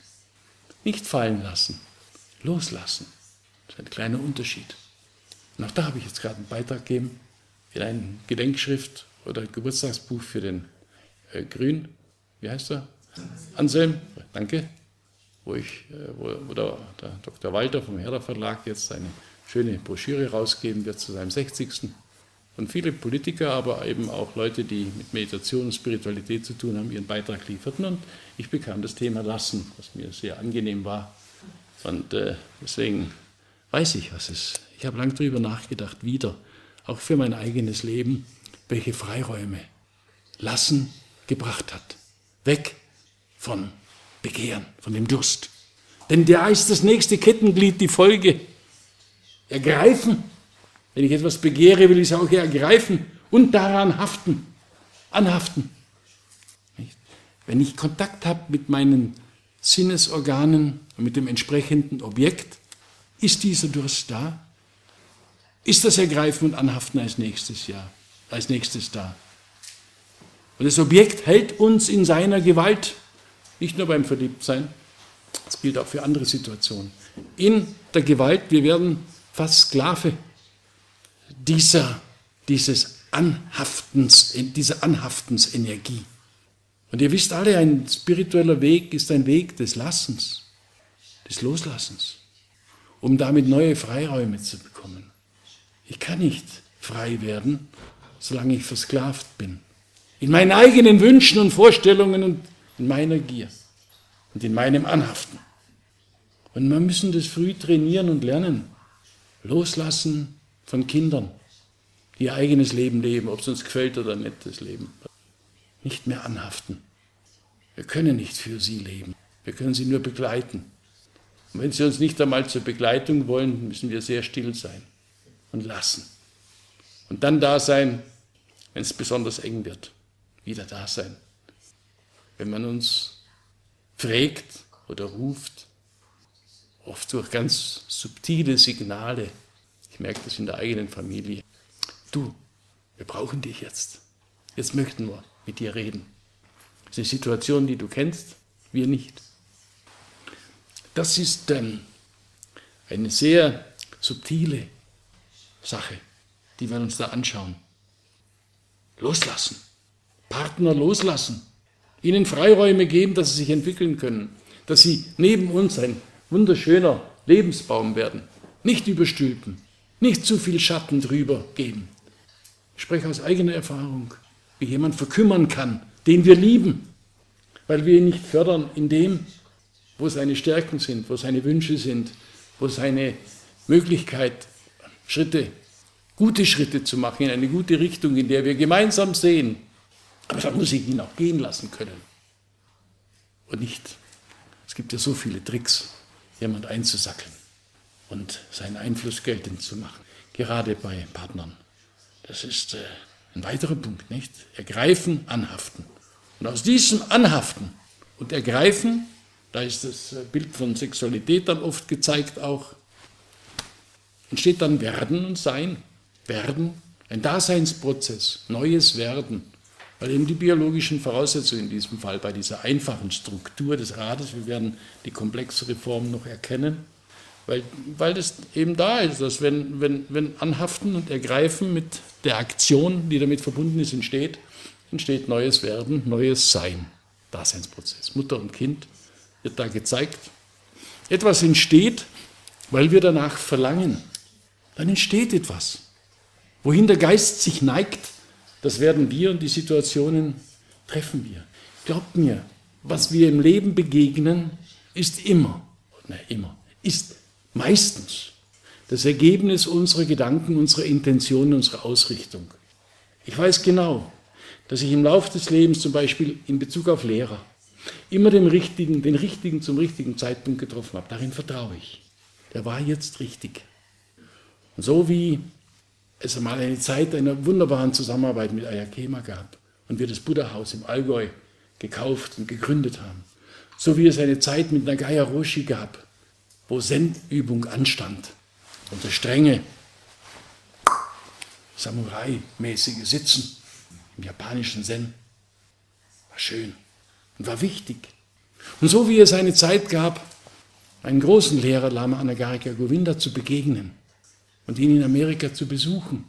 Nicht fallen lassen, loslassen. Das ist ein kleiner Unterschied. Und auch da habe ich jetzt gerade einen Beitrag gegeben in eine Gedenkschrift oder ein Geburtstagsbuch für den äh, Grün. Wie heißt er? Anselm. Danke. Wo, ich, äh, wo, wo der, der, Dr. Walter vom Herder Verlag jetzt eine schöne Broschüre rausgeben wird zu seinem 60. Und viele Politiker, aber eben auch Leute, die mit Meditation und Spiritualität zu tun haben, ihren Beitrag lieferten. Und ich bekam das Thema Lassen, was mir sehr angenehm war. Und äh, deswegen weiß ich, was es ist. Ich habe lange darüber nachgedacht, wieder, auch für mein eigenes Leben, welche Freiräume Lassen gebracht hat. Weg von Begehren, von dem Durst. Denn da ist das nächste Kettenglied, die Folge. Ergreifen wenn ich etwas begehre, will ich es auch ergreifen und daran haften, anhaften. Wenn ich Kontakt habe mit meinen Sinnesorganen und mit dem entsprechenden Objekt, ist dieser Durst da? Ist das Ergreifen und Anhaften als nächstes Jahr, als nächstes da? Und das Objekt hält uns in seiner Gewalt, nicht nur beim Verliebtsein, das gilt auch für andere Situationen. In der Gewalt, wir werden fast Sklave dieser, dieses Anhaftens, dieser Anhaftensenergie. Und ihr wisst alle, ein spiritueller Weg ist ein Weg des Lassens, des Loslassens, um damit neue Freiräume zu bekommen. Ich kann nicht frei werden, solange ich versklavt bin. In meinen eigenen Wünschen und Vorstellungen und in meiner Gier und in meinem Anhaften. Und wir müssen das früh trainieren und lernen. Loslassen von Kindern, die ihr eigenes Leben leben, ob es uns gefällt oder nicht, das Leben. Nicht mehr anhaften. Wir können nicht für sie leben. Wir können sie nur begleiten. Und wenn sie uns nicht einmal zur Begleitung wollen, müssen wir sehr still sein und lassen. Und dann da sein, wenn es besonders eng wird. Wieder da sein. Wenn man uns fragt oder ruft, oft durch ganz subtile Signale, merke das in der eigenen Familie. Du, wir brauchen dich jetzt. Jetzt möchten wir mit dir reden. Das ist eine Situation, die du kennst, wir nicht. Das ist ähm, eine sehr subtile Sache, die wir uns da anschauen. Loslassen. Partner loslassen. Ihnen Freiräume geben, dass sie sich entwickeln können. Dass sie neben uns ein wunderschöner Lebensbaum werden. Nicht überstülpen, nicht zu viel Schatten drüber geben. Ich spreche aus eigener Erfahrung. wie jemand verkümmern kann, den wir lieben, weil wir ihn nicht fördern in dem, wo seine Stärken sind, wo seine Wünsche sind, wo seine Möglichkeit, Schritte, gute Schritte zu machen, in eine gute Richtung, in der wir gemeinsam sehen. Aber da muss ich ihn auch gehen lassen können. Und nicht, es gibt ja so viele Tricks, jemand einzusackeln und seinen Einfluss geltend zu machen, gerade bei Partnern. Das ist äh, ein weiterer Punkt, nicht? Ergreifen, anhaften. Und aus diesem Anhaften und Ergreifen, da ist das äh, Bild von Sexualität dann oft gezeigt auch, entsteht dann Werden und Sein. Werden, ein Daseinsprozess, neues Werden, weil eben die biologischen Voraussetzungen in diesem Fall bei dieser einfachen Struktur des Rades, wir werden die komplexere Form noch erkennen, weil, weil das eben da ist, dass wenn, wenn, wenn Anhaften und Ergreifen mit der Aktion, die damit verbunden ist, entsteht, entsteht neues Werden, neues Sein, Daseinsprozess. Mutter und Kind wird da gezeigt. Etwas entsteht, weil wir danach verlangen. Dann entsteht etwas. Wohin der Geist sich neigt, das werden wir und die Situationen treffen wir. Glaubt mir, was wir im Leben begegnen, ist immer, ne, immer, ist meistens das Ergebnis unserer Gedanken, unserer Intentionen, unserer Ausrichtung. Ich weiß genau, dass ich im Laufe des Lebens zum Beispiel in Bezug auf Lehrer immer den richtigen, den richtigen zum richtigen Zeitpunkt getroffen habe. Darin vertraue ich. Der war jetzt richtig. Und so wie es einmal eine Zeit einer wunderbaren Zusammenarbeit mit Ayakema gab und wir das Buddha-Haus im Allgäu gekauft und gegründet haben, so wie es eine Zeit mit Nagaya Roshi gab, wo Zen-Übung anstand und das strenge Samurai-mäßige Sitzen im japanischen Zen war schön und war wichtig. Und so wie es eine Zeit gab, einen großen Lehrer Lama Anagarika Govinda zu begegnen und ihn in Amerika zu besuchen.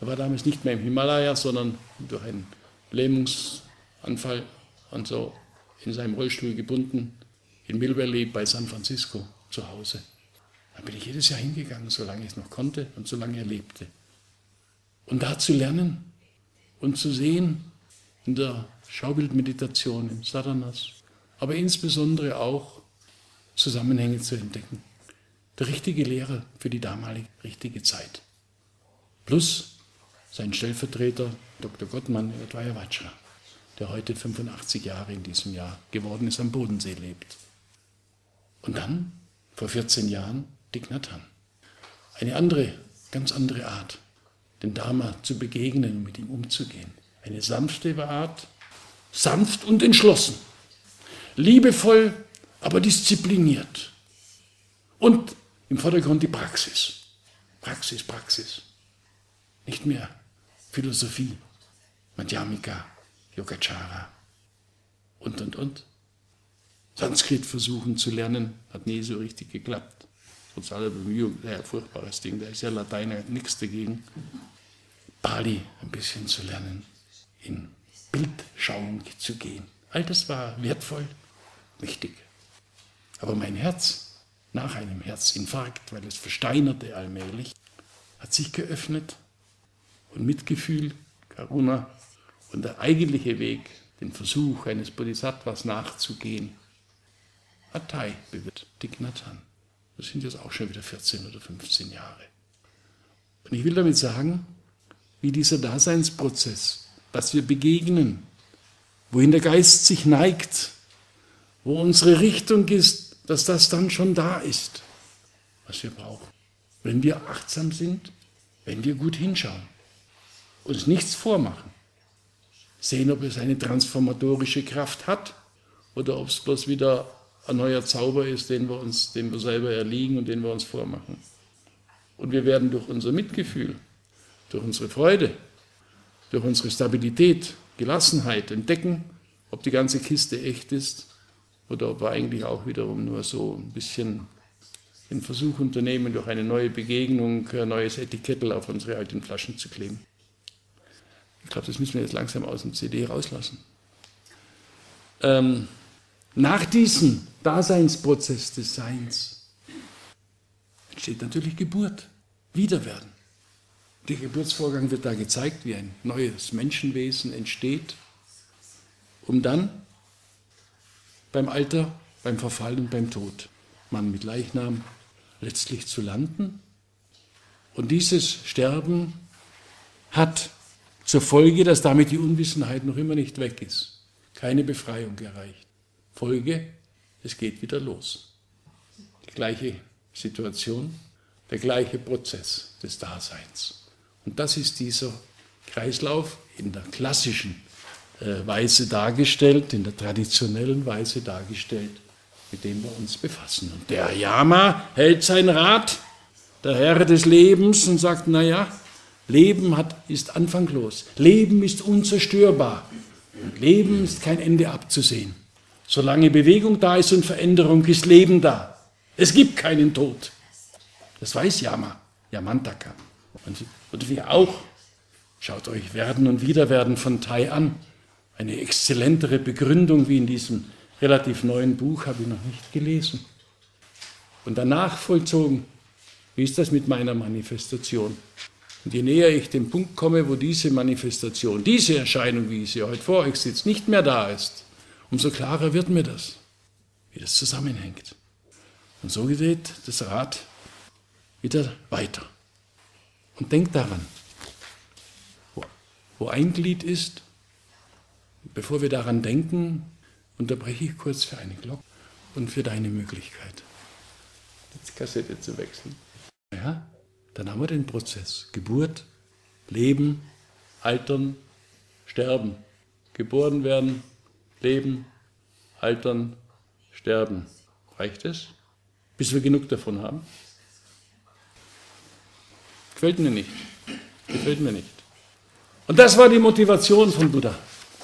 Er war damals nicht mehr im Himalaya, sondern durch einen Lähmungsanfall und so in seinem Rollstuhl gebunden in Mill Valley bei San Francisco zu Hause. Da bin ich jedes Jahr hingegangen, solange ich es noch konnte und solange er lebte. Und da zu lernen und zu sehen in der Schaubildmeditation, in Sadhanas, aber insbesondere auch Zusammenhänge zu entdecken. Der richtige Lehrer für die damalige richtige Zeit. Plus sein Stellvertreter Dr. Gottmann in Advaya Vajra, der heute 85 Jahre in diesem Jahr geworden ist, am Bodensee lebt. Und dann, vor 14 Jahren, Dick Nathan. Eine andere, ganz andere Art, den Dharma zu begegnen und mit ihm umzugehen. Eine sanfte Art, sanft und entschlossen, liebevoll, aber diszipliniert. Und im Vordergrund die Praxis. Praxis, Praxis. Nicht mehr Philosophie, Madhyamika, Yogacara und, und, und. Sanskrit versuchen zu lernen, hat nie so richtig geklappt. Trotz aller Bemühungen, ja, furchtbares Ding, da ist ja Lateiner nichts dagegen. Bali ein bisschen zu lernen, in Bildschauung zu gehen. All das war wertvoll, wichtig. Aber mein Herz, nach einem Herzinfarkt, weil es versteinerte allmählich, hat sich geöffnet und Mitgefühl, Karuna und der eigentliche Weg, den Versuch eines Bodhisattvas nachzugehen, Partei bewirkt, Dick Nathan. Das sind jetzt auch schon wieder 14 oder 15 Jahre. Und ich will damit sagen, wie dieser Daseinsprozess, was wir begegnen, wohin der Geist sich neigt, wo unsere Richtung ist, dass das dann schon da ist, was wir brauchen. Wenn wir achtsam sind, wenn wir gut hinschauen, uns nichts vormachen, sehen, ob es eine transformatorische Kraft hat oder ob es bloß wieder ein neuer Zauber ist, den wir uns, den wir selber erliegen und den wir uns vormachen. Und wir werden durch unser Mitgefühl, durch unsere Freude, durch unsere Stabilität, Gelassenheit entdecken, ob die ganze Kiste echt ist oder ob wir eigentlich auch wiederum nur so ein bisschen den Versuch unternehmen, durch eine neue Begegnung ein neues Etikettel auf unsere alten Flaschen zu kleben. Ich glaube, das müssen wir jetzt langsam aus dem CD rauslassen. Ähm, nach diesem Daseinsprozess des Seins entsteht natürlich Geburt, Wiederwerden. Der Geburtsvorgang wird da gezeigt, wie ein neues Menschenwesen entsteht, um dann beim Alter, beim Verfall und beim Tod, Mann mit Leichnam, letztlich zu landen. Und dieses Sterben hat zur Folge, dass damit die Unwissenheit noch immer nicht weg ist, keine Befreiung erreicht. Folge, es geht wieder los. Die gleiche Situation, der gleiche Prozess des Daseins. Und das ist dieser Kreislauf in der klassischen äh, Weise dargestellt, in der traditionellen Weise dargestellt, mit dem wir uns befassen. Und der Yama hält sein Rat, der Herr des Lebens, und sagt, naja, Leben hat, ist anfanglos, Leben ist unzerstörbar Leben ist kein Ende abzusehen. Solange Bewegung da ist und Veränderung, ist Leben da. Es gibt keinen Tod. Das weiß Yama, Yamantaka. Und, und wir auch. Schaut euch Werden und Wiederwerden von Tai an. Eine exzellentere Begründung wie in diesem relativ neuen Buch habe ich noch nicht gelesen. Und danach vollzogen, wie ist das mit meiner Manifestation? Und je näher ich dem Punkt komme, wo diese Manifestation, diese Erscheinung, wie sie heute vor euch sitzt, nicht mehr da ist, umso klarer wird mir das, wie das zusammenhängt. Und so geht das Rad wieder weiter. Und denkt daran, wo ein Glied ist, bevor wir daran denken, unterbreche ich kurz für eine Glocke und für deine Möglichkeit, die Kassette zu wechseln. Ja, dann haben wir den Prozess. Geburt, Leben, Altern, Sterben. Geboren werden, Leben, Altern, Sterben. Reicht es? Bis wir genug davon haben? Gefällt mir nicht. Gefällt mir nicht. Und das war die Motivation von Buddha.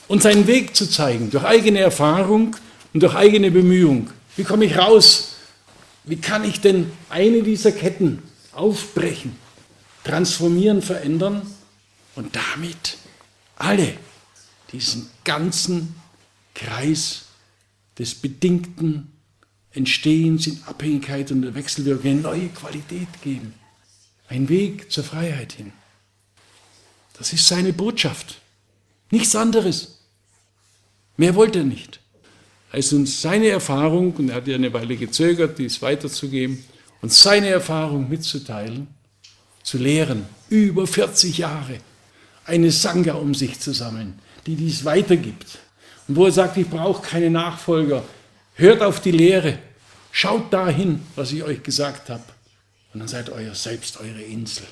Uns einen Weg zu zeigen, durch eigene Erfahrung und durch eigene Bemühung. Wie komme ich raus? Wie kann ich denn eine dieser Ketten aufbrechen, transformieren, verändern und damit alle diesen ganzen Kreis des bedingten Entstehens in Abhängigkeit und der Wechselwirkung eine neue Qualität geben. Ein Weg zur Freiheit hin. Das ist seine Botschaft. Nichts anderes. Mehr wollte er nicht. Als uns seine Erfahrung, und er hat ja eine Weile gezögert, dies weiterzugeben, und seine Erfahrung mitzuteilen, zu lehren, über 40 Jahre, eine Sangha um sich zu sammeln, die dies weitergibt. Und wo er sagt, ich brauche keine Nachfolger, hört auf die Lehre, schaut dahin, was ich euch gesagt habe. Und dann seid euer selbst eure Insel.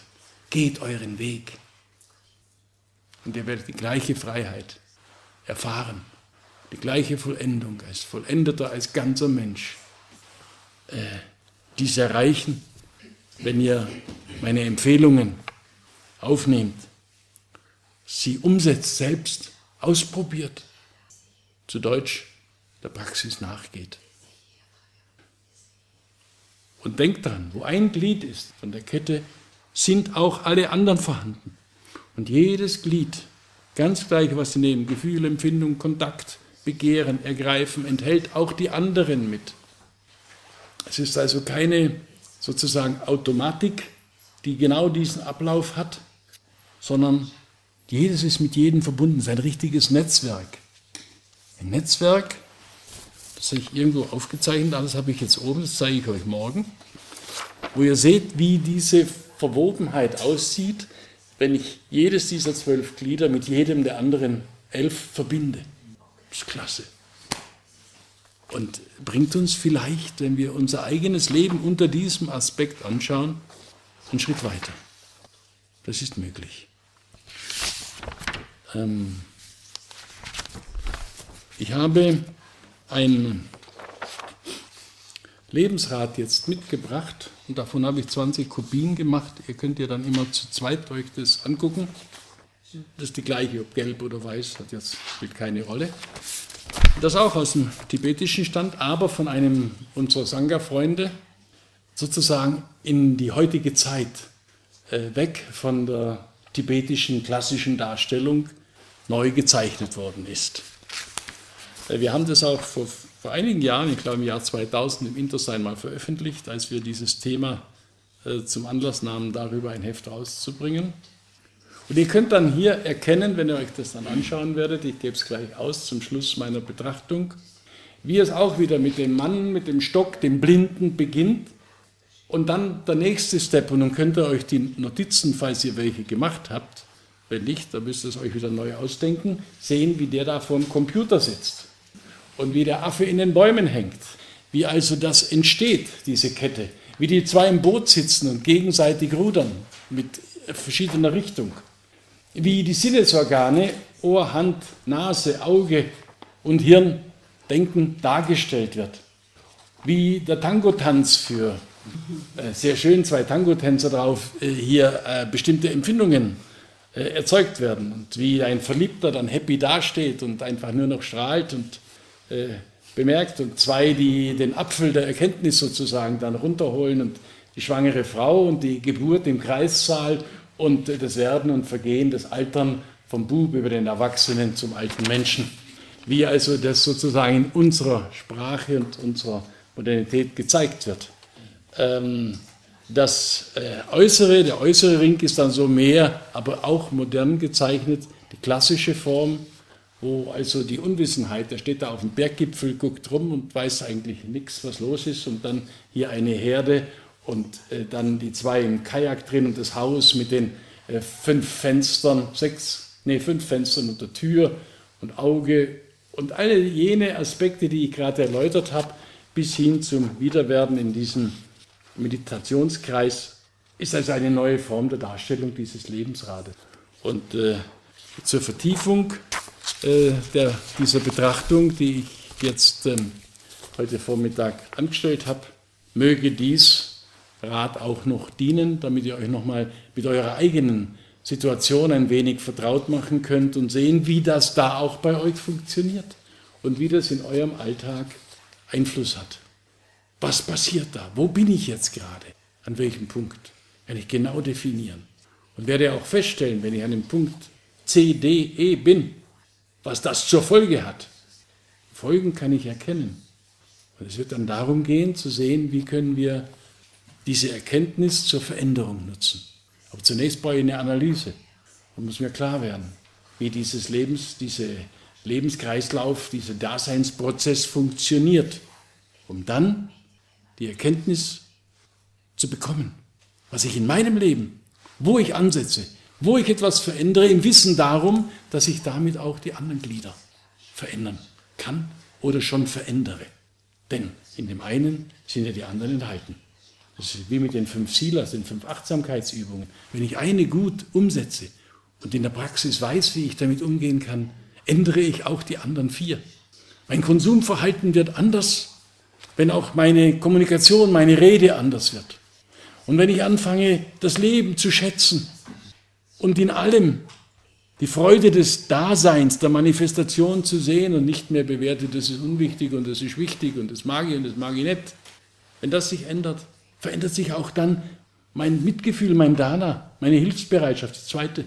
Geht euren Weg. Und ihr werdet die gleiche Freiheit erfahren, die gleiche Vollendung als Vollendeter, als ganzer Mensch. Äh, dies erreichen, wenn ihr meine Empfehlungen aufnehmt, sie umsetzt selbst, ausprobiert, zu Deutsch der Praxis nachgeht. Und denkt dran, wo ein Glied ist von der Kette, sind auch alle anderen vorhanden. Und jedes Glied, ganz gleich, was sie nehmen, Gefühl, Empfindung, Kontakt, Begehren, Ergreifen, enthält auch die anderen mit. Es ist also keine sozusagen Automatik, die genau diesen Ablauf hat, sondern jedes ist mit jedem verbunden, es ist ein richtiges Netzwerk. Ein Netzwerk, das habe ich irgendwo aufgezeichnet, alles habe ich jetzt oben, das zeige ich euch morgen, wo ihr seht, wie diese Verwobenheit aussieht, wenn ich jedes dieser zwölf Glieder mit jedem der anderen elf verbinde. Das ist klasse und bringt uns vielleicht, wenn wir unser eigenes Leben unter diesem Aspekt anschauen, einen Schritt weiter. Das ist möglich. Ähm ich habe ein Lebensrat jetzt mitgebracht und davon habe ich 20 Kopien gemacht. Ihr könnt ihr dann immer zu zweit euch das angucken. Das ist die gleiche, ob gelb oder weiß, hat jetzt spielt keine Rolle. Das auch aus dem tibetischen Stand, aber von einem unserer Sangha-Freunde sozusagen in die heutige Zeit, äh, weg von der tibetischen klassischen Darstellung, neu gezeichnet worden ist. Äh, wir haben das auch vor, vor einigen Jahren, ich glaube im Jahr 2000, im Intersein mal veröffentlicht, als wir dieses Thema äh, zum Anlass nahmen, darüber ein Heft rauszubringen. Und ihr könnt dann hier erkennen, wenn ihr euch das dann anschauen werdet, ich gebe es gleich aus zum Schluss meiner Betrachtung, wie es auch wieder mit dem Mann, mit dem Stock, dem Blinden beginnt. Und dann der nächste Step, und dann könnt ihr euch die Notizen, falls ihr welche gemacht habt, wenn nicht, dann müsst ihr es euch wieder neu ausdenken, sehen, wie der da vor dem Computer sitzt und wie der Affe in den Bäumen hängt. Wie also das entsteht, diese Kette. Wie die zwei im Boot sitzen und gegenseitig rudern mit verschiedener Richtung wie die Sinnesorgane Ohr, Hand, Nase, Auge und Hirn, Denken dargestellt wird. Wie der Tango-Tanz für äh, sehr schön zwei Tango-Tänzer drauf äh, hier äh, bestimmte Empfindungen erzeugt werden und wie ein Verliebter dann happy dasteht und einfach nur noch strahlt und äh, bemerkt und zwei, die den Apfel der Erkenntnis sozusagen dann runterholen und die schwangere Frau und die Geburt im Kreissaal und das Werden und Vergehen, das Altern vom Bub über den Erwachsenen zum alten Menschen. Wie also das sozusagen in unserer Sprache und unserer Modernität gezeigt wird. Ähm, das äh, Äußere, der äußere Ring ist dann so mehr, aber auch modern gezeichnet, die klassische Form, wo also die Unwissenheit, der steht da auf dem Berggipfel, guckt rum und weiß eigentlich nichts, was los ist, und dann hier eine Herde und äh, dann die zwei im Kajak drin und das Haus mit den äh, fünf Fenstern, sechs, nee, fünf Fenstern und der Tür und Auge und alle jene Aspekte, die ich gerade erläutert habe, bis hin zum Wiederwerden in diesem Meditationskreis, ist also eine neue Form der Darstellung dieses Lebensrades. Und äh, zur Vertiefung der, dieser Betrachtung, die ich jetzt ähm, heute Vormittag angestellt habe, möge dies Rat auch noch dienen, damit ihr euch nochmal mit eurer eigenen Situation ein wenig vertraut machen könnt und sehen, wie das da auch bei euch funktioniert und wie das in eurem Alltag Einfluss hat. Was passiert da? Wo bin ich jetzt gerade? An welchem Punkt? Kann ich genau definieren. Und werde auch feststellen, wenn ich an dem Punkt C, D, E bin, was das zur Folge hat. Folgen kann ich erkennen. Und es wird dann darum gehen, zu sehen, wie können wir diese Erkenntnis zur Veränderung nutzen. Aber zunächst brauche ich eine Analyse und muss mir klar werden, wie dieses Lebens, dieser Lebenskreislauf, dieser Daseinsprozess funktioniert, um dann die Erkenntnis zu bekommen, was ich in meinem Leben, wo ich ansetze, wo ich etwas verändere, im Wissen darum, dass ich damit auch die anderen Glieder verändern kann oder schon verändere. Denn in dem einen sind ja die anderen enthalten. Das ist wie mit den fünf Silas, den fünf Achtsamkeitsübungen. Wenn ich eine gut umsetze und in der Praxis weiß, wie ich damit umgehen kann, ändere ich auch die anderen vier. Mein Konsumverhalten wird anders, wenn auch meine Kommunikation, meine Rede anders wird. Und wenn ich anfange, das Leben zu schätzen und in allem die Freude des Daseins, der Manifestation zu sehen und nicht mehr bewerte, das ist unwichtig und das ist wichtig und das mag ich und das mag ich nicht, wenn das sich ändert, verändert sich auch dann mein Mitgefühl, mein Dana, meine Hilfsbereitschaft, das zweite,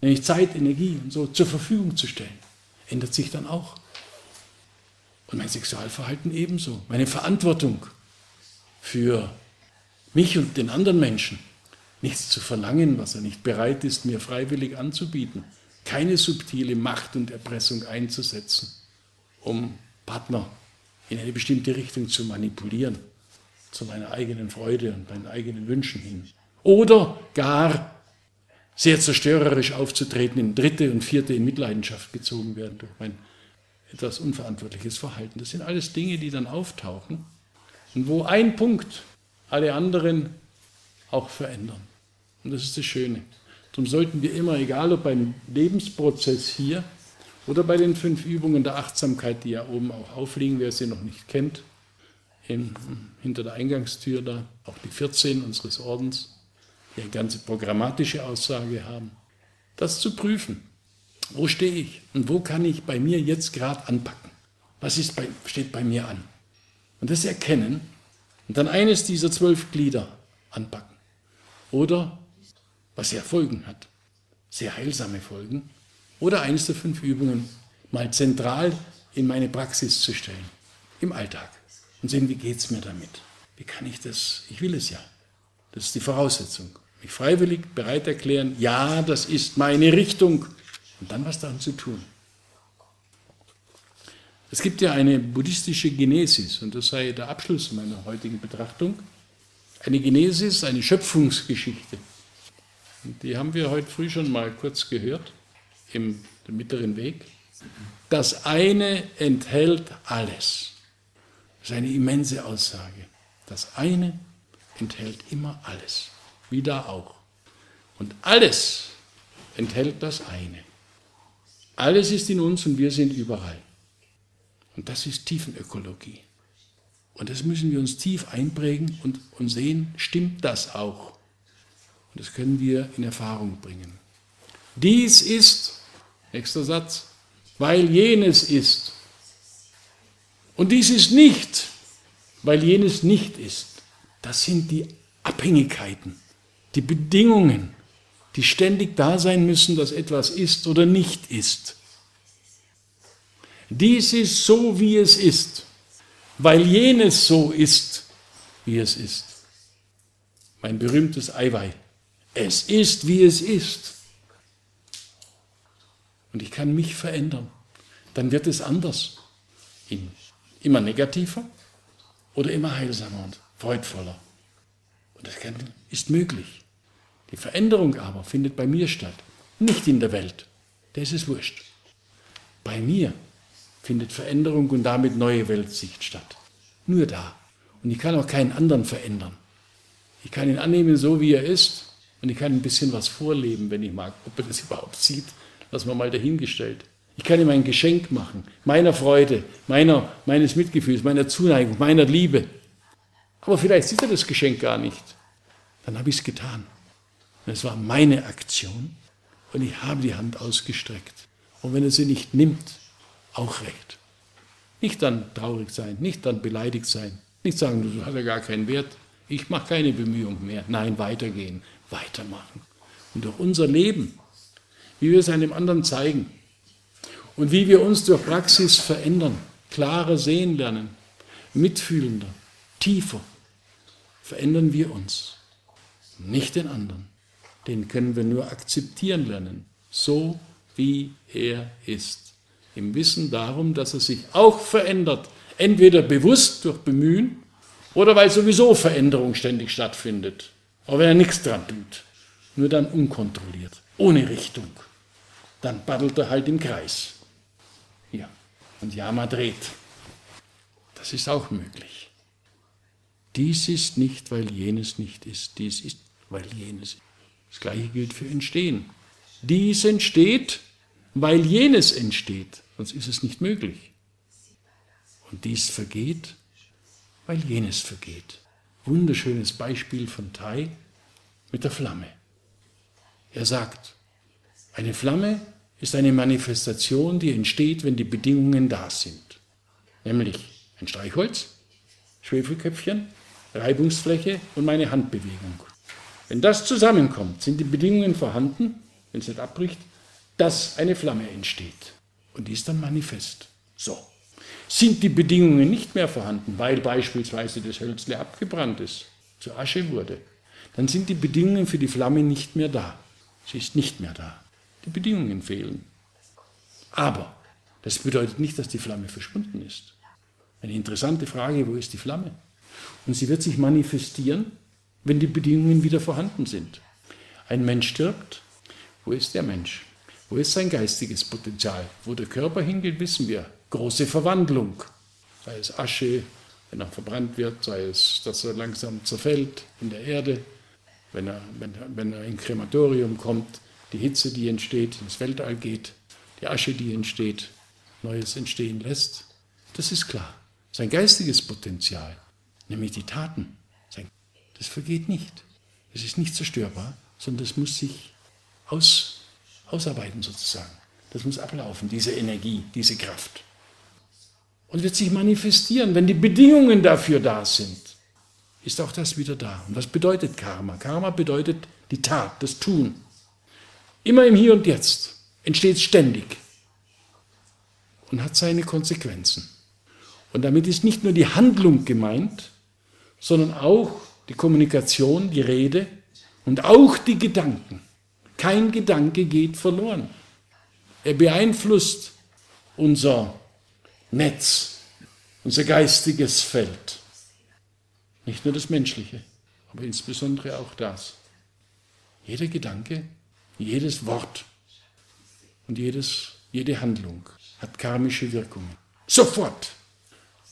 nämlich Zeit, Energie und so zur Verfügung zu stellen, ändert sich dann auch. Und mein Sexualverhalten ebenso, meine Verantwortung für mich und den anderen Menschen, nichts zu verlangen, was er nicht bereit ist, mir freiwillig anzubieten, keine subtile Macht und Erpressung einzusetzen, um Partner in eine bestimmte Richtung zu manipulieren zu meiner eigenen Freude und meinen eigenen Wünschen hin. Oder gar sehr zerstörerisch aufzutreten, in dritte und vierte in Mitleidenschaft gezogen werden durch mein etwas unverantwortliches Verhalten. Das sind alles Dinge, die dann auftauchen und wo ein Punkt alle anderen auch verändern. Und das ist das Schöne. Darum sollten wir immer, egal ob beim Lebensprozess hier oder bei den fünf Übungen der Achtsamkeit, die ja oben auch aufliegen, wer sie noch nicht kennt, in, hinter der Eingangstür da, auch die 14 unseres Ordens, die eine ganze programmatische Aussage haben, das zu prüfen. Wo stehe ich und wo kann ich bei mir jetzt gerade anpacken? Was ist bei, steht bei mir an? Und das erkennen und dann eines dieser zwölf Glieder anpacken. Oder, was ja Folgen hat, sehr heilsame Folgen, oder eines der fünf Übungen mal zentral in meine Praxis zu stellen, im Alltag und sehen, wie geht es mir damit? Wie kann ich das? Ich will es ja. Das ist die Voraussetzung. mich freiwillig bereit erklären, ja, das ist meine Richtung und dann was daran zu tun. Es gibt ja eine buddhistische Genesis und das sei der Abschluss meiner heutigen Betrachtung. Eine Genesis, eine Schöpfungsgeschichte. Die haben wir heute früh schon mal kurz gehört im mittleren Weg. Das eine enthält alles. Das ist eine immense Aussage. Das eine enthält immer alles wie da auch. Und alles enthält das eine. Alles ist in uns und wir sind überall. Und das ist Tiefenökologie. Und das müssen wir uns tief einprägen und, und sehen, stimmt das auch? Und das können wir in Erfahrung bringen. Dies ist, nächster Satz, weil jenes ist. Und dies ist nicht, weil jenes nicht ist. Das sind die Abhängigkeiten die Bedingungen, die ständig da sein müssen, dass etwas ist oder nicht ist. Dies ist so, wie es ist, weil jenes so ist, wie es ist. Mein berühmtes Eiwei. Es ist, wie es ist. Und ich kann mich verändern. Dann wird es anders. immer negativer oder immer heilsamer und freudvoller. Und das ist möglich. Die Veränderung aber findet bei mir statt, nicht in der Welt. Das ist wurscht. Bei mir findet Veränderung und damit neue Weltsicht statt. Nur da. Und ich kann auch keinen anderen verändern. Ich kann ihn annehmen, so wie er ist, und ich kann ein bisschen was vorleben, wenn ich mag. Ob er das überhaupt sieht, lassen wir mal dahingestellt. Ich kann ihm ein Geschenk machen, meiner Freude, meiner, meines Mitgefühls, meiner Zuneigung, meiner Liebe. Aber vielleicht sieht er das Geschenk gar nicht. Dann habe ich es getan. Es war meine Aktion und ich habe die Hand ausgestreckt. Und wenn er sie nicht nimmt, auch recht. Nicht dann traurig sein, nicht dann beleidigt sein, nicht sagen, du hast ja gar keinen Wert, ich mache keine Bemühung mehr. Nein, weitergehen, weitermachen. Und durch unser Leben, wie wir es einem anderen zeigen und wie wir uns durch Praxis verändern, klarer sehen lernen, mitfühlender, tiefer, verändern wir uns, nicht den anderen den können wir nur akzeptieren lernen, so wie er ist. Im Wissen darum, dass er sich auch verändert, entweder bewusst durch Bemühen oder weil sowieso Veränderung ständig stattfindet. Aber wenn er nichts dran tut, nur dann unkontrolliert, ohne Richtung, dann paddelt er halt im Kreis. Ja, und Yama dreht. Das ist auch möglich. Dies ist nicht, weil jenes nicht ist. Dies ist, weil jenes ist. Das gleiche gilt für Entstehen. Dies entsteht, weil jenes entsteht, sonst ist es nicht möglich. Und dies vergeht, weil jenes vergeht. Wunderschönes Beispiel von Tai mit der Flamme. Er sagt, eine Flamme ist eine Manifestation, die entsteht, wenn die Bedingungen da sind. Nämlich ein Streichholz, Schwefelköpfchen, Reibungsfläche und meine Handbewegung. Wenn das zusammenkommt, sind die Bedingungen vorhanden, wenn es nicht abbricht, dass eine Flamme entsteht. Und die ist dann manifest. So. Sind die Bedingungen nicht mehr vorhanden, weil beispielsweise das Hölzle abgebrannt ist, zu Asche wurde, dann sind die Bedingungen für die Flamme nicht mehr da. Sie ist nicht mehr da. Die Bedingungen fehlen. Aber das bedeutet nicht, dass die Flamme verschwunden ist. Eine interessante Frage, wo ist die Flamme? Und sie wird sich manifestieren, wenn die Bedingungen wieder vorhanden sind. Ein Mensch stirbt, wo ist der Mensch? Wo ist sein geistiges Potenzial? Wo der Körper hingeht, wissen wir. Große Verwandlung, sei es Asche, wenn er verbrannt wird, sei es, dass er langsam zerfällt in der Erde, wenn er, wenn, wenn er in Krematorium kommt, die Hitze, die entsteht, ins Weltall geht, die Asche, die entsteht, Neues entstehen lässt. Das ist klar. Sein geistiges Potenzial, nämlich die Taten, das vergeht nicht. Es ist nicht zerstörbar, sondern es muss sich aus, ausarbeiten sozusagen. Das muss ablaufen, diese Energie, diese Kraft. Und wird sich manifestieren, wenn die Bedingungen dafür da sind, ist auch das wieder da. Und was bedeutet Karma? Karma bedeutet die Tat, das Tun. Immer im Hier und Jetzt entsteht ständig und hat seine Konsequenzen. Und damit ist nicht nur die Handlung gemeint, sondern auch die Kommunikation, die Rede, Und auch die Gedanken. Kein Gedanke geht verloren. Er beeinflusst unser Netz, unser geistiges Feld. Nicht nur das Menschliche, aber insbesondere auch das. Jeder Gedanke, jedes Wort und jedes, jede Handlung hat karmische Wirkungen. Sofort.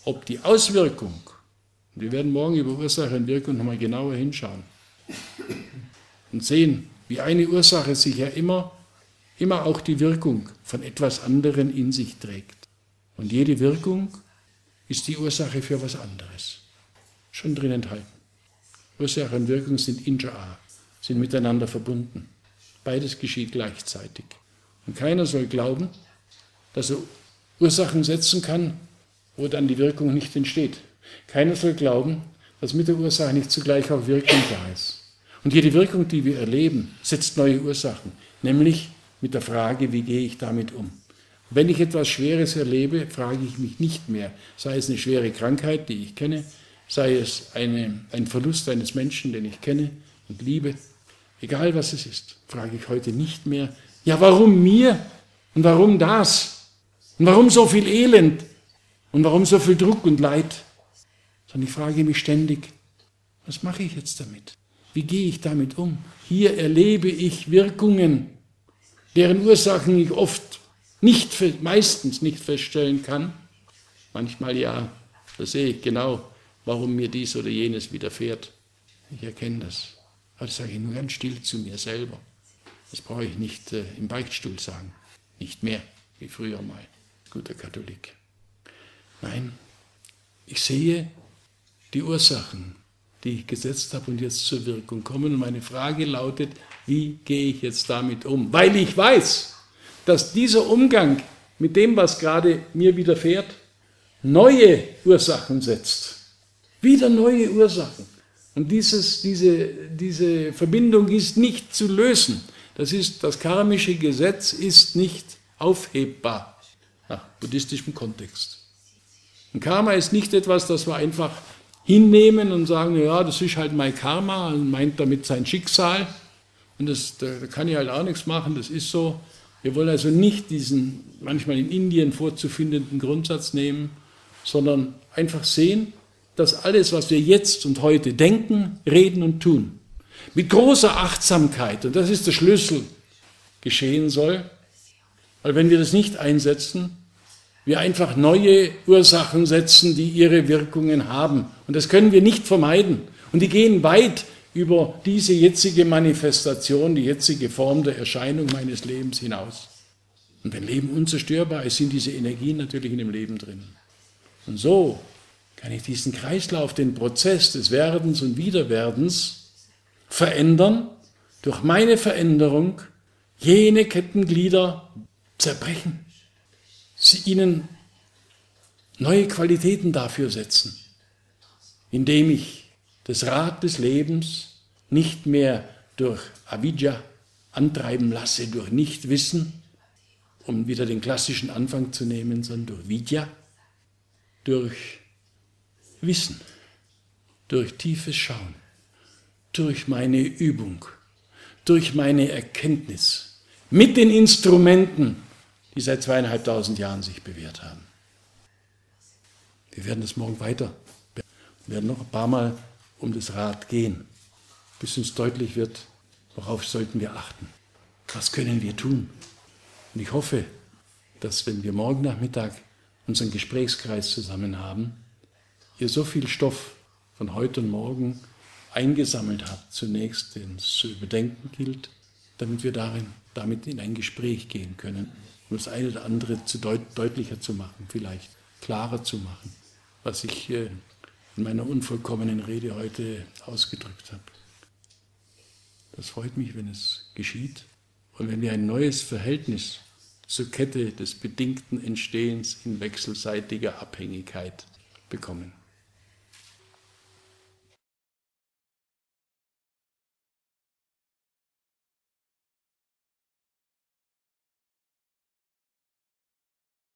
Ob die Auswirkung, wir werden morgen über Ursache und Wirkung nochmal genauer hinschauen und sehen, wie eine Ursache sich ja immer, immer auch die Wirkung von etwas anderem in sich trägt. Und jede Wirkung ist die Ursache für was anderes. Schon drin enthalten. Ursache und Wirkung sind intra, sind miteinander verbunden. Beides geschieht gleichzeitig. Und keiner soll glauben, dass er Ursachen setzen kann, wo dann die Wirkung nicht entsteht. Keiner soll glauben, dass mit der Ursache nicht zugleich auch Wirkung da ist. Und jede Wirkung, die wir erleben, setzt neue Ursachen, nämlich mit der Frage, wie gehe ich damit um. Wenn ich etwas Schweres erlebe, frage ich mich nicht mehr, sei es eine schwere Krankheit, die ich kenne, sei es eine, ein Verlust eines Menschen, den ich kenne und liebe, egal was es ist, frage ich heute nicht mehr, ja warum mir? Und warum das? Und warum so viel Elend? Und warum so viel Druck und Leid, sondern ich frage mich ständig, was mache ich jetzt damit? Wie gehe ich damit um? Hier erlebe ich Wirkungen, deren Ursachen ich oft nicht, meistens nicht feststellen kann. Manchmal ja, da sehe ich genau, warum mir dies oder jenes widerfährt. Ich erkenne das. Aber das sage ich nur ganz still zu mir selber. Das brauche ich nicht äh, im Beichtstuhl sagen. Nicht mehr, wie früher mal. Guter Katholik. Nein, ich sehe die Ursachen die ich gesetzt habe und jetzt zur Wirkung kommen. Und meine Frage lautet, wie gehe ich jetzt damit um? Weil ich weiß, dass dieser Umgang mit dem, was gerade mir widerfährt, neue Ursachen setzt. Wieder neue Ursachen. Und dieses, diese, diese Verbindung ist nicht zu lösen. Das, ist, das karmische Gesetz ist nicht aufhebbar nach buddhistischem Kontext. Und Karma ist nicht etwas, das wir einfach hinnehmen und sagen, ja, das ist halt mein Karma und meint damit sein Schicksal. Und das, da, da kann ich halt auch nichts machen, das ist so. Wir wollen also nicht diesen manchmal in Indien vorzufindenden Grundsatz nehmen, sondern einfach sehen, dass alles, was wir jetzt und heute denken, reden und tun, mit großer Achtsamkeit, und das ist der Schlüssel, geschehen soll. Weil wenn wir das nicht einsetzen, wir einfach neue Ursachen setzen, die ihre Wirkungen haben. Und das können wir nicht vermeiden. Und die gehen weit über diese jetzige Manifestation, die jetzige Form der Erscheinung meines Lebens hinaus. Und wenn Leben unzerstörbar ist, sind diese Energien natürlich in dem Leben drin. Und so kann ich diesen Kreislauf, den Prozess des Werdens und Wiederwerdens verändern, durch meine Veränderung jene Kettenglieder zerbrechen sie ihnen neue Qualitäten dafür setzen, indem ich das Rad des Lebens nicht mehr durch Avidya antreiben lasse, durch Nichtwissen, um wieder den klassischen Anfang zu nehmen, sondern durch Vidya, durch Wissen, durch tiefes Schauen, durch meine Übung, durch meine Erkenntnis, mit den Instrumenten, die seit zweieinhalbtausend Jahren sich bewährt haben. Wir werden das morgen weiter, wir werden noch ein paar Mal um das Rad gehen, bis uns deutlich wird, worauf sollten wir achten. Was können wir tun? Und ich hoffe, dass wenn wir morgen Nachmittag unseren Gesprächskreis zusammen haben, ihr so viel Stoff von heute und morgen eingesammelt habt, zunächst, den es zu überdenken gilt, damit wir darin, damit in ein Gespräch gehen können um das eine oder andere zu deut deutlicher zu machen, vielleicht klarer zu machen, was ich äh, in meiner unvollkommenen Rede heute ausgedrückt habe. Das freut mich, wenn es geschieht und wenn wir ein neues Verhältnis zur Kette des bedingten Entstehens in wechselseitiger Abhängigkeit bekommen.